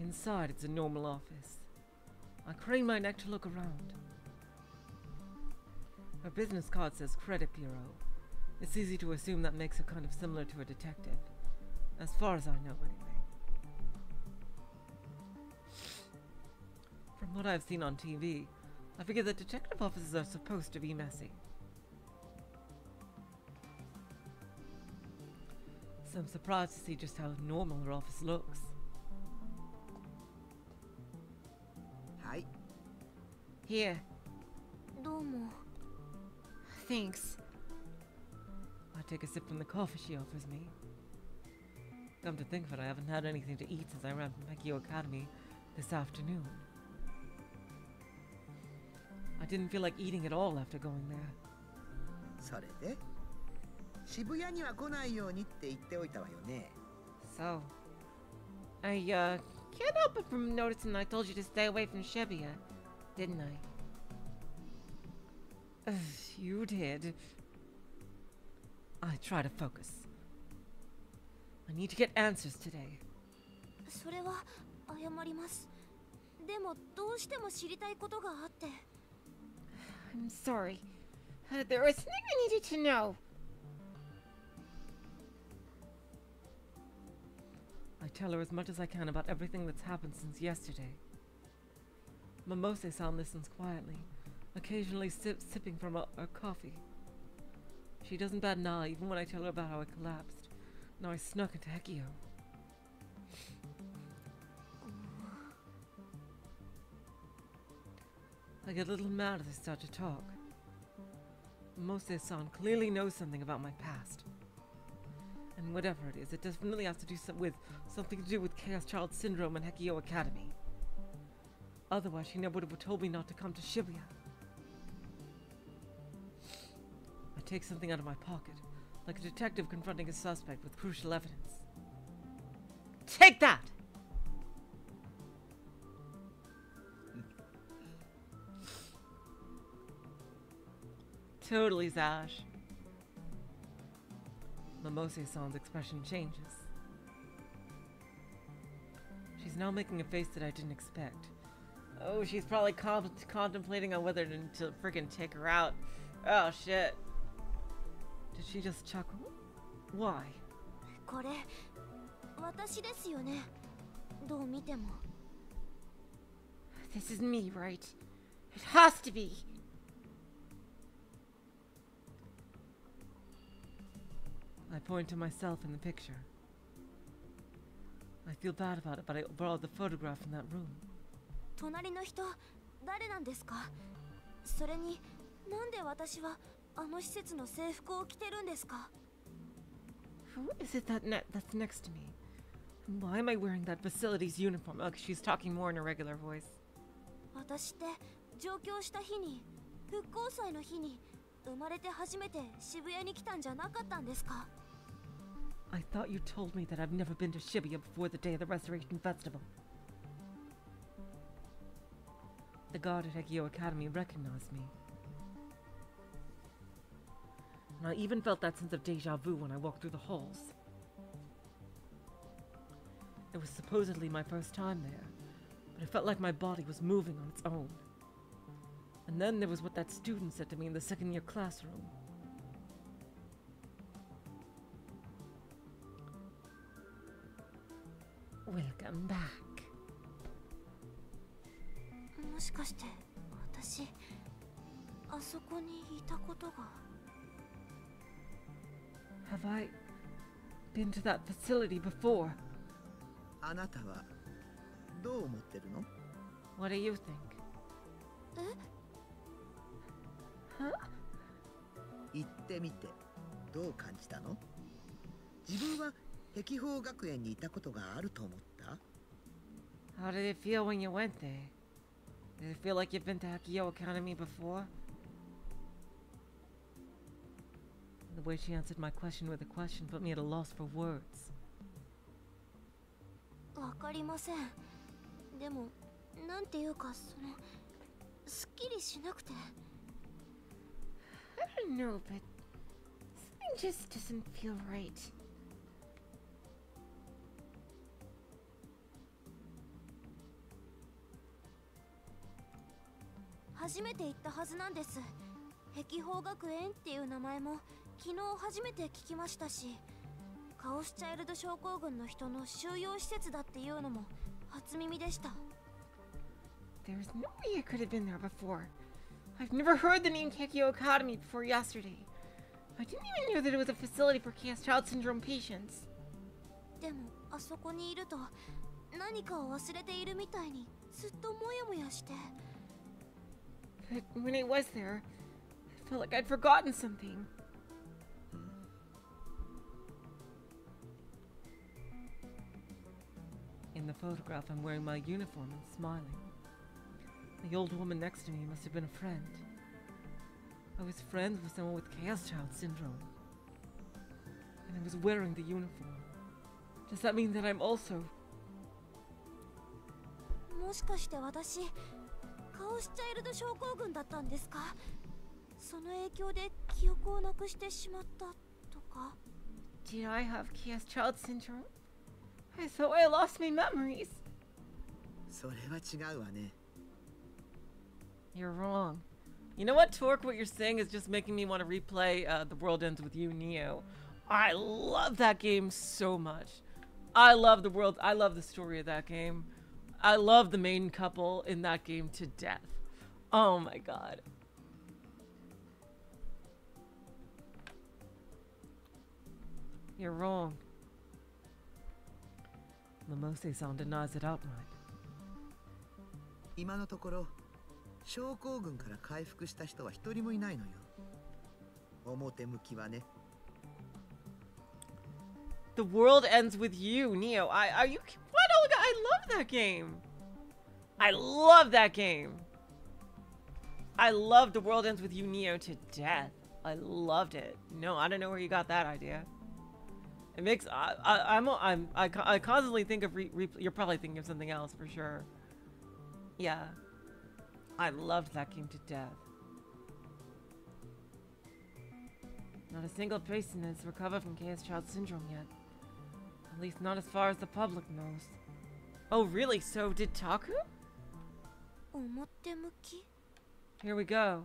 Speaker 2: Inside, it's a normal office. I crane my neck to look around. Her business card says Credit Bureau. It's easy to assume that makes her kind of similar to a detective. As far as I know, anyway. From what I've seen on TV, I figure that detective offices are supposed to be messy. So I'm surprised to see just how normal her office looks.
Speaker 1: Here.
Speaker 5: Domo.
Speaker 1: Thanks. I'll take a sip from the coffee she offers me. Come to think of it, I haven't had anything to eat since I ran from Hekiho Academy this afternoon. I didn't feel like eating at all after going there. So I uh, can't help but from noticing I told you to stay away from Shibuya didn't I? Ugh, you did. I try to focus. I need to get answers today.
Speaker 5: それは謝りますでもどうしても知りたいことがあって
Speaker 14: I'm sorry. Uh, there was something I needed to know.
Speaker 1: I tell her as much as I can about everything that's happened since yesterday. Momose-san listens quietly, occasionally sip, sipping from her, coffee. She doesn't bat an eye even when I tell her about how I collapsed. Now I snuck into Hekiho. I get a little mad as I start to talk. Momose-san clearly knows something about my past. And whatever it is, it definitely has to do some, with something to do with Chaos Child Syndrome and Hekiho Academy. Otherwise, she never would have told me not to come to Shibuya. I take something out of my pocket, like a detective confronting a suspect with crucial evidence. Take that! totally Zash. Momose-san's expression changes. She's now making a face that I didn't expect. Oh, she's probably con- contemplating on whether to, to freaking take her out. Oh, shit. Did she just chuckle? Why?
Speaker 5: これ私ですよねどう見ても
Speaker 14: This is me, right? It has to be.
Speaker 1: I point to myself in the picture. I feel bad about it, but I borrowed the photograph from that room.
Speaker 5: 隣の人誰なんですかそれになんで私はあの施設の制服を着てるんですか
Speaker 1: Who is it that ne- that's next to me? Why am I wearing that facility's uniform? Oh, she's talking more in a regular voice.
Speaker 5: 私って上京した日に復興祭の日に生まれて初めて渋谷に来たんじゃなかったんですか
Speaker 1: I thought you told me that I've never been to Shibuya before the day of the Restoration Festival. The guard at Hekiho Academy recognized me. And I even felt that sense of deja vu when I walked through the halls. It was supposedly my first time there, but it felt like my body was moving on its own. And then there was what that student said to me in the second year classroom. Welcome back.
Speaker 5: もしかして私あそこにいたことが
Speaker 1: Have I been to that facility before?
Speaker 13: あなたはどう思ってるの
Speaker 1: What do you think?
Speaker 13: 言ってみてどう感じたの自分は碧峰学園にいたことがあると思った
Speaker 1: How did it feel when you went there? Does it feel like you've been to Hekiho Academy before? The way she answered my question with a question put me at a loss for words.
Speaker 14: I don't know, but something just doesn't feel right.
Speaker 5: 初めて行ったはずなんです碧峰学園っていう名前も昨日初めて聞きましたしカオスチャイルド症候群の人の収容施設だっていうのも初耳でした
Speaker 14: There's no way I could have been there before. I've never heard the name Kekio Academy before yesterday. I didn't even know that it was a facility for Chaos Child Syndrome patients.
Speaker 5: でもあそこにいると何かを忘れているみたいにずっとモヤモヤして
Speaker 14: But when I was there,
Speaker 1: felt like I'd forgotten something.
Speaker 2: In the photograph, I'm wearing my uniform and smiling. The old woman next to me must have been a friend. I was friends with someone with Chaos Child syndrome. And I was wearing the uniform. Does that mean that I'm also
Speaker 5: もしかして私 カオスチャイルド症候群だったんですかその影響で記憶をなくしてしまったとか
Speaker 1: Did I have Chaos Child Syndrome? I thought I lost my memories.
Speaker 13: それは違うわね。
Speaker 1: You're wrong. You know what, Torque? What you're saying is just making me want to replay uh, The World Ends With You, Neo. I love that game so much. I love the world. I love the story of that game. I love the main couple in that game to death. Oh my god. You're wrong.
Speaker 2: Momose-san denies it outright.
Speaker 13: 今のところ症候群から回復した人は一人もいないのよ表向きはね
Speaker 1: The world ends with you, Neo. I, are you I love that game. I love that game. I love the world ends with you, Neo, to death. I loved it. No, I don't know where you got that idea. It makes I, I I'm I'm I, I constantly think of re, re, you're probably thinking of something else for sure. Yeah, I loved that game to death. Not a single person has recovered from Chaos Child Syndrome yet. At least not as far as the public knows. Oh, really? So did Taku? Here we go.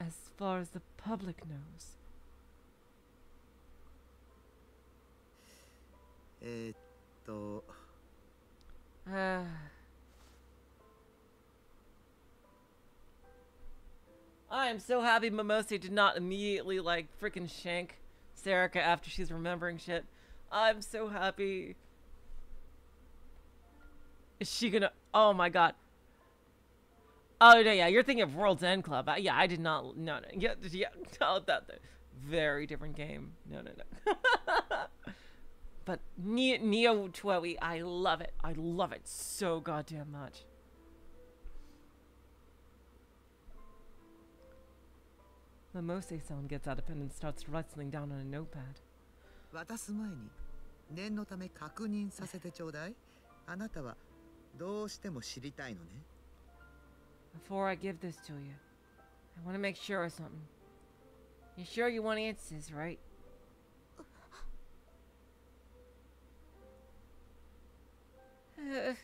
Speaker 1: As far as the public knows. Uh, I am so happy Momose did not immediately, like, freaking shank Serika after she's remembering shit. I'm so happy. Is she gonna? Oh my god. Oh no, yeah, you're thinking of World's End Club. I, yeah, I did not. No, no, yeah, yeah, no, that, that very different game. No, no, no. but Neo, Neo TWEWY, I love it. I love it so goddamn much.
Speaker 2: Momose-san gets out of pen and starts rustling down on a notepad.
Speaker 13: 渡す前に念のため確認させてちょうだい。あなたは どうしても知りたいのね
Speaker 1: Before I give this to you, I want to make sure of something. You sure you want answers, right? Uh,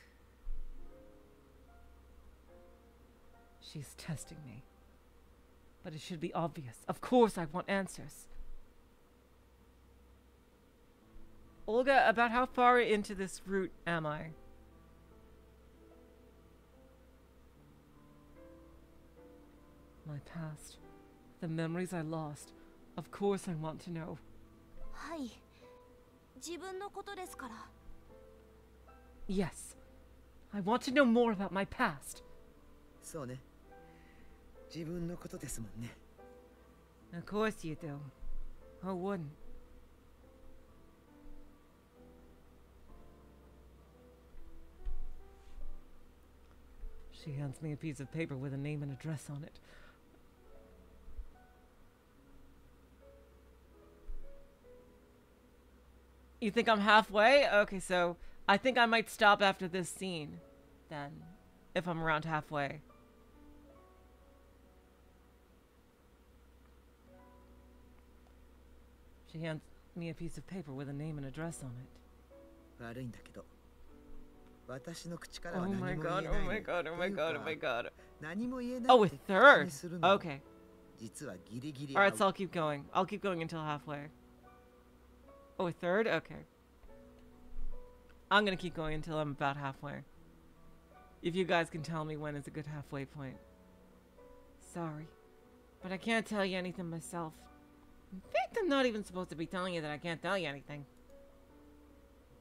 Speaker 2: She's testing me. But it should be obvious. Of course I want answers.
Speaker 1: Olga, about how far into this route am I?
Speaker 2: My past. The memories I lost. Of course I want to know.
Speaker 5: はい自分のことですから
Speaker 2: Yes. I want to know more about my past.
Speaker 13: そうね自分のことですもんね
Speaker 1: Of course you do. Who wouldn't?
Speaker 2: She hands me a piece of paper with a name and address on it.
Speaker 1: You think I'm halfway? Okay, so I think I might stop after this scene then, if I'm around halfway.
Speaker 2: She hands me a piece of paper with a name and address on it.
Speaker 1: Oh,
Speaker 13: oh
Speaker 1: my god, oh my god, oh my god, oh my god. Oh,
Speaker 13: with
Speaker 1: third! Okay. Alright, so I'll keep going. I'll keep going until halfway. Oh, a third? Okay. I'm gonna keep going until I'm about halfway. If you guys can tell me when is a good halfway point. Sorry. But I can't tell you anything myself. In fact, I'm not even supposed to be telling you that I can't tell you anything.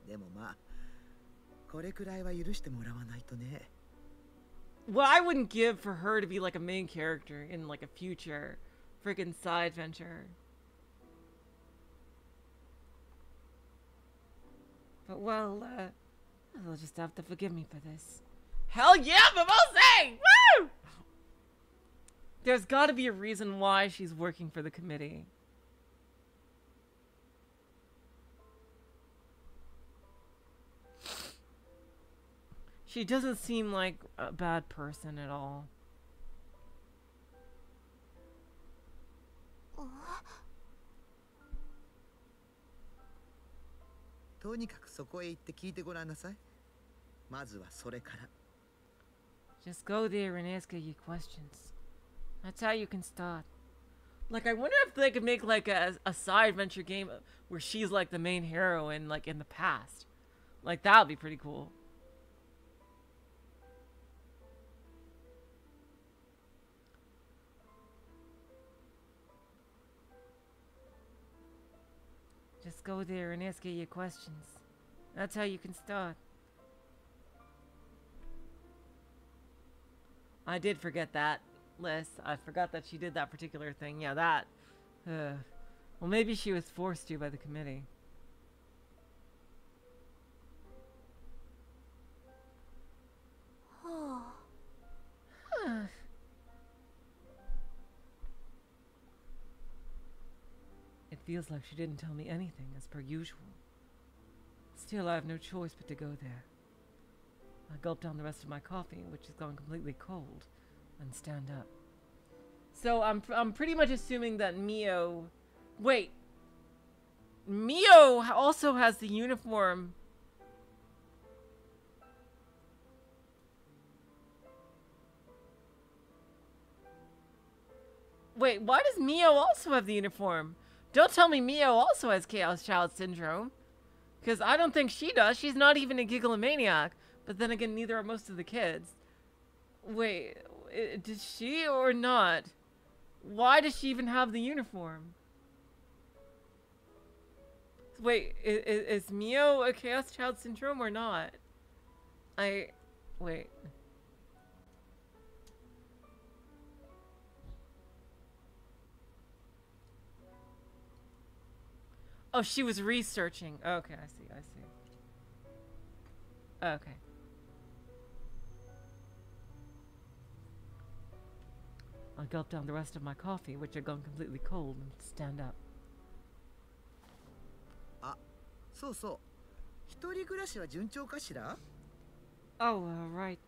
Speaker 13: でもまあこれくらいは許してもらわないとね
Speaker 1: what I wouldn't give for her to be like a main character in like a future freaking side venture. But well, uh, they'll just have to forgive me for this. Hell yeah, Momose! Woo! There's got to be a reason why she's working for the committee. She doesn't seem like a bad person at all.
Speaker 13: とにかくそこへ行って聞いてごらんなさいまずはそれから
Speaker 1: Just go there and ask her your questions. That's how you can start. Like, I wonder if they could make like a, a side venture game where she's like the main heroine, like in the past. Like that would be pretty cool. Just go there and ask her your questions. That's how you can start. I did forget that, Liz. I forgot that she did that particular thing. Yeah, that. Uh, well, maybe she was forced to by the committee. Huh. Feels like she didn't tell me anything, as per usual. Still, I have no choice but to go there. I gulp down the rest of my coffee, which has gone completely cold, and stand up. So I'm I'm pretty much assuming that Mio, wait, Mio also has the uniform. Wait, why does Mio also have the uniform? Don't tell me Mio also has Chaos Child Syndrome. Because I don't think she does. She's not even a Gigalomaniac. But then again, neither are most of the kids. Wait, did she or not? Why does she even have the uniform? Wait, is, is Mio a Chaos Child Syndrome or not? I... Wait. Oh, she was researching. Okay, I see, I see. Okay. I gulp down the rest of my coffee, which had gone completely cold, and stand up.
Speaker 13: Ah, so あ、そうそう。一人暮らしは順調かしら
Speaker 1: Oh, alright. right.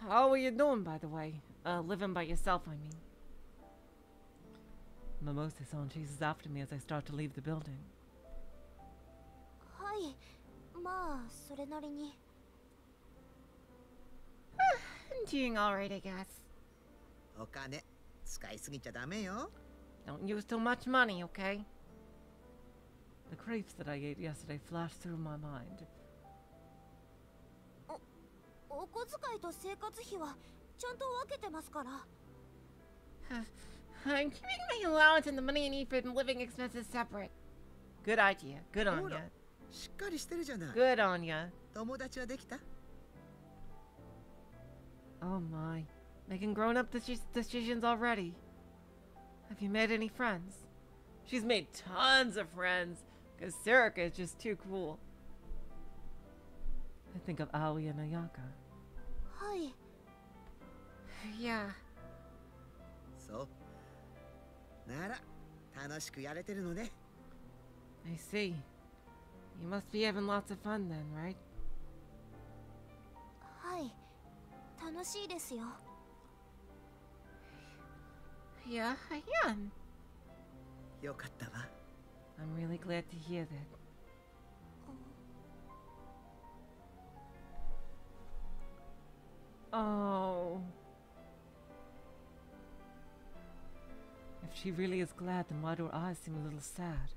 Speaker 1: How are you doing, by the way? Uh, living by yourself, I mean. Momose-san chases after me as I start to leave the building.
Speaker 5: はいまあそれなりに
Speaker 1: Doing alright, I guess.
Speaker 13: お金使いすぎちゃダメよ
Speaker 1: Don't use too much money, okay? The crepes that I ate yesterday flashed through my mind.
Speaker 5: お小遣いと生活費はちゃんと分けてますから
Speaker 1: I'm keeping my allowance and the money I need for living expenses separate. Good idea. Good on
Speaker 13: ほら
Speaker 1: ya.
Speaker 13: しっかりしてるじゃない。
Speaker 1: Good on ya.
Speaker 13: 友達はできた
Speaker 1: Oh my. Making grown up decisions already. Have you made any friends? She's made tons of friends because Serika is just too cool. I think of Aoi and Ayaka.
Speaker 5: Hi.
Speaker 1: Yeah.
Speaker 13: So. Nara,
Speaker 1: I see. You must be having lots of fun then, right?
Speaker 5: はい楽しいですよ
Speaker 1: Yeah, I am.
Speaker 13: よかったわ
Speaker 1: I'm really glad to hear that. Oh. If she really is glad, then why do her eyes seem a little sad?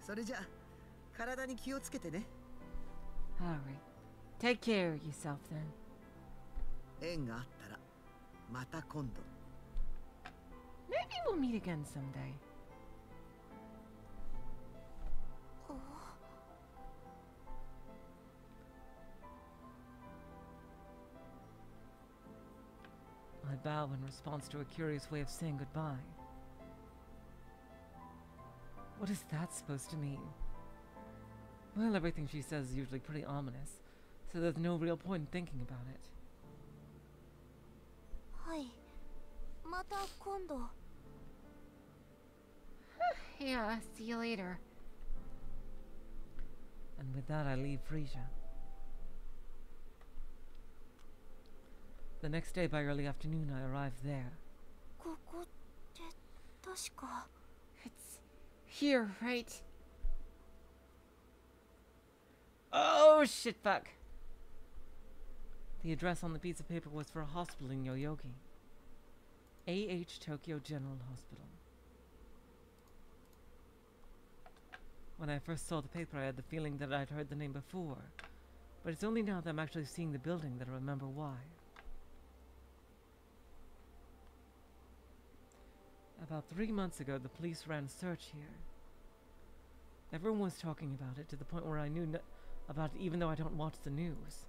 Speaker 13: それじゃ体に気をつけてね。
Speaker 1: Alright Take care of yourself then.
Speaker 13: 縁があったらまた今度。
Speaker 1: Maybe we'll meet again someday. I bow in response to a curious way of saying goodbye. What is that supposed to mean? Well, everything she says is usually pretty ominous, so there's no real point in thinking about it.
Speaker 5: はいまた今度
Speaker 15: Yeah, see you later.
Speaker 1: And with that, I leave Frisia. The next day by early afternoon, I arrive there.
Speaker 5: ここって確か
Speaker 15: It's here, right?
Speaker 1: Oh, shit, fuck. The address on the piece of paper was for a hospital in Yoyogi. A.H. Tokyo General Hospital. When I first saw the paper, I had the feeling that I'd heard the name before. But it's only now that I'm actually seeing the building that I remember why. About three months ago, the police ran a search here. Everyone was talking about it to the point where I knew no- about it even though I don't watch the news.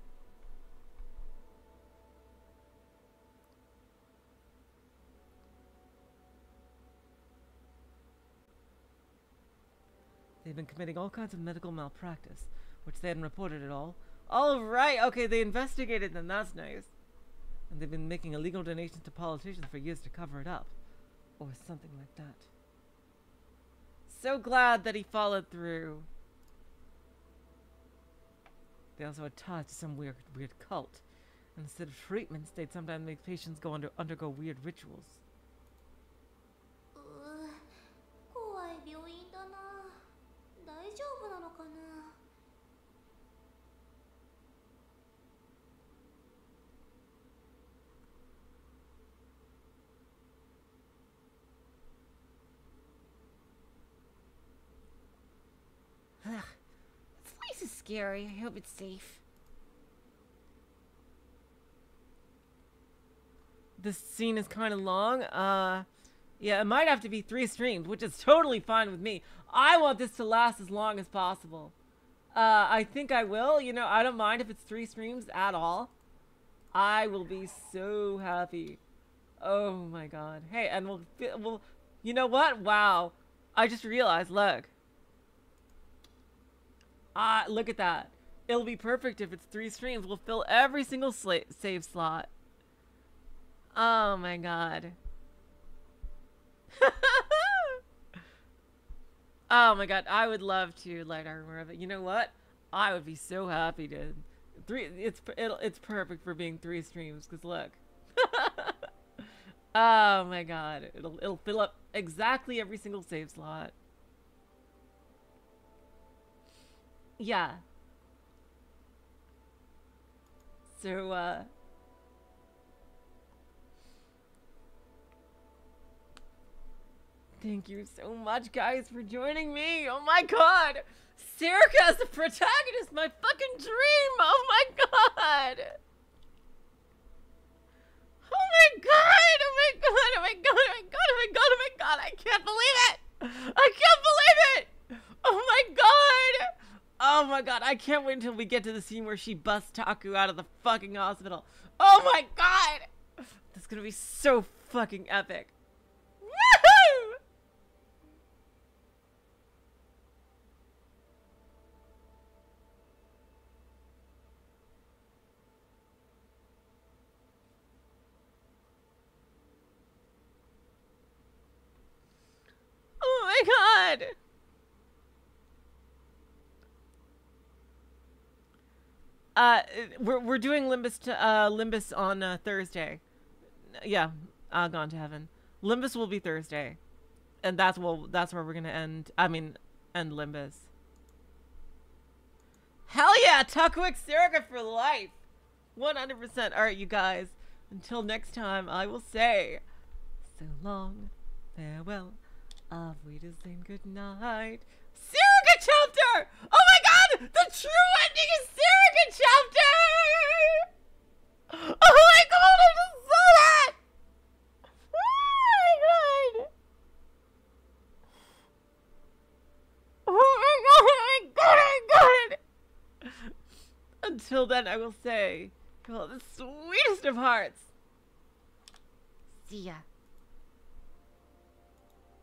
Speaker 1: They've been committing all kinds of medical malpractice, which they hadn't reported at all. All right, okay, they investigated them. That's nice. And they've been making illegal donations to politicians for years to cover it up, or something like that. So glad that he followed through. They also had ties to some weird, weird cult. Instead of treatments, they'd sometimes make patients go under undergo weird rituals.
Speaker 15: Scary. I hope it's safe.
Speaker 1: This scene is kind of long. Uh, yeah, it might have to be three streams, which is totally fine with me. I want this to last as long as possible. Uh, I think I will. You know, I don't mind if it's three streams at all. I will be so happy. Oh my god. Hey, and we'll, we'll, you know what? Wow. I just realized, look. Ah, look at that. It'll be perfect if it's three streams. We'll fill every single save slot. Oh my god. oh my god, I would love to light armor of it. You know what? I would be so happy to three. It's it'll, it's perfect for being three streams. Cause look. oh my god, it'll it'll fill up exactly every single save slot. Yeah. So uh. Thank you so much, guys, for joining me. Oh my god! Serika as the protagonist, my fucking dream! Oh my god! Oh my god! Oh my god! Oh my god! Oh my god! Oh my god! Oh my god! I can't believe it! I can't believe it! Oh my god! Oh my god! I can't wait until we get to the scene where she busts Taku out of the fucking hospital. Oh my god! That's gonna be so fucking epic. Woohoo! Oh my god! Uh, we're we're doing Limbus to uh Limbus on uh, Thursday. Yeah, uh, gone to heaven. Limbus will be Thursday, and that's well that's where we're gonna end. I mean, end Limbus. Hell yeah, Tuckwick Serika for life, one hundred percent. All right, you guys. Until next time, I will say, so long, farewell. Auf Wiedersehen, good night. Serika chapter! Oh The true ending is Serika chapter! Oh my god, I just saw that! Oh my god! Oh my god, oh my god, oh my god! Until then, I will say, well, the sweetest of hearts. See ya.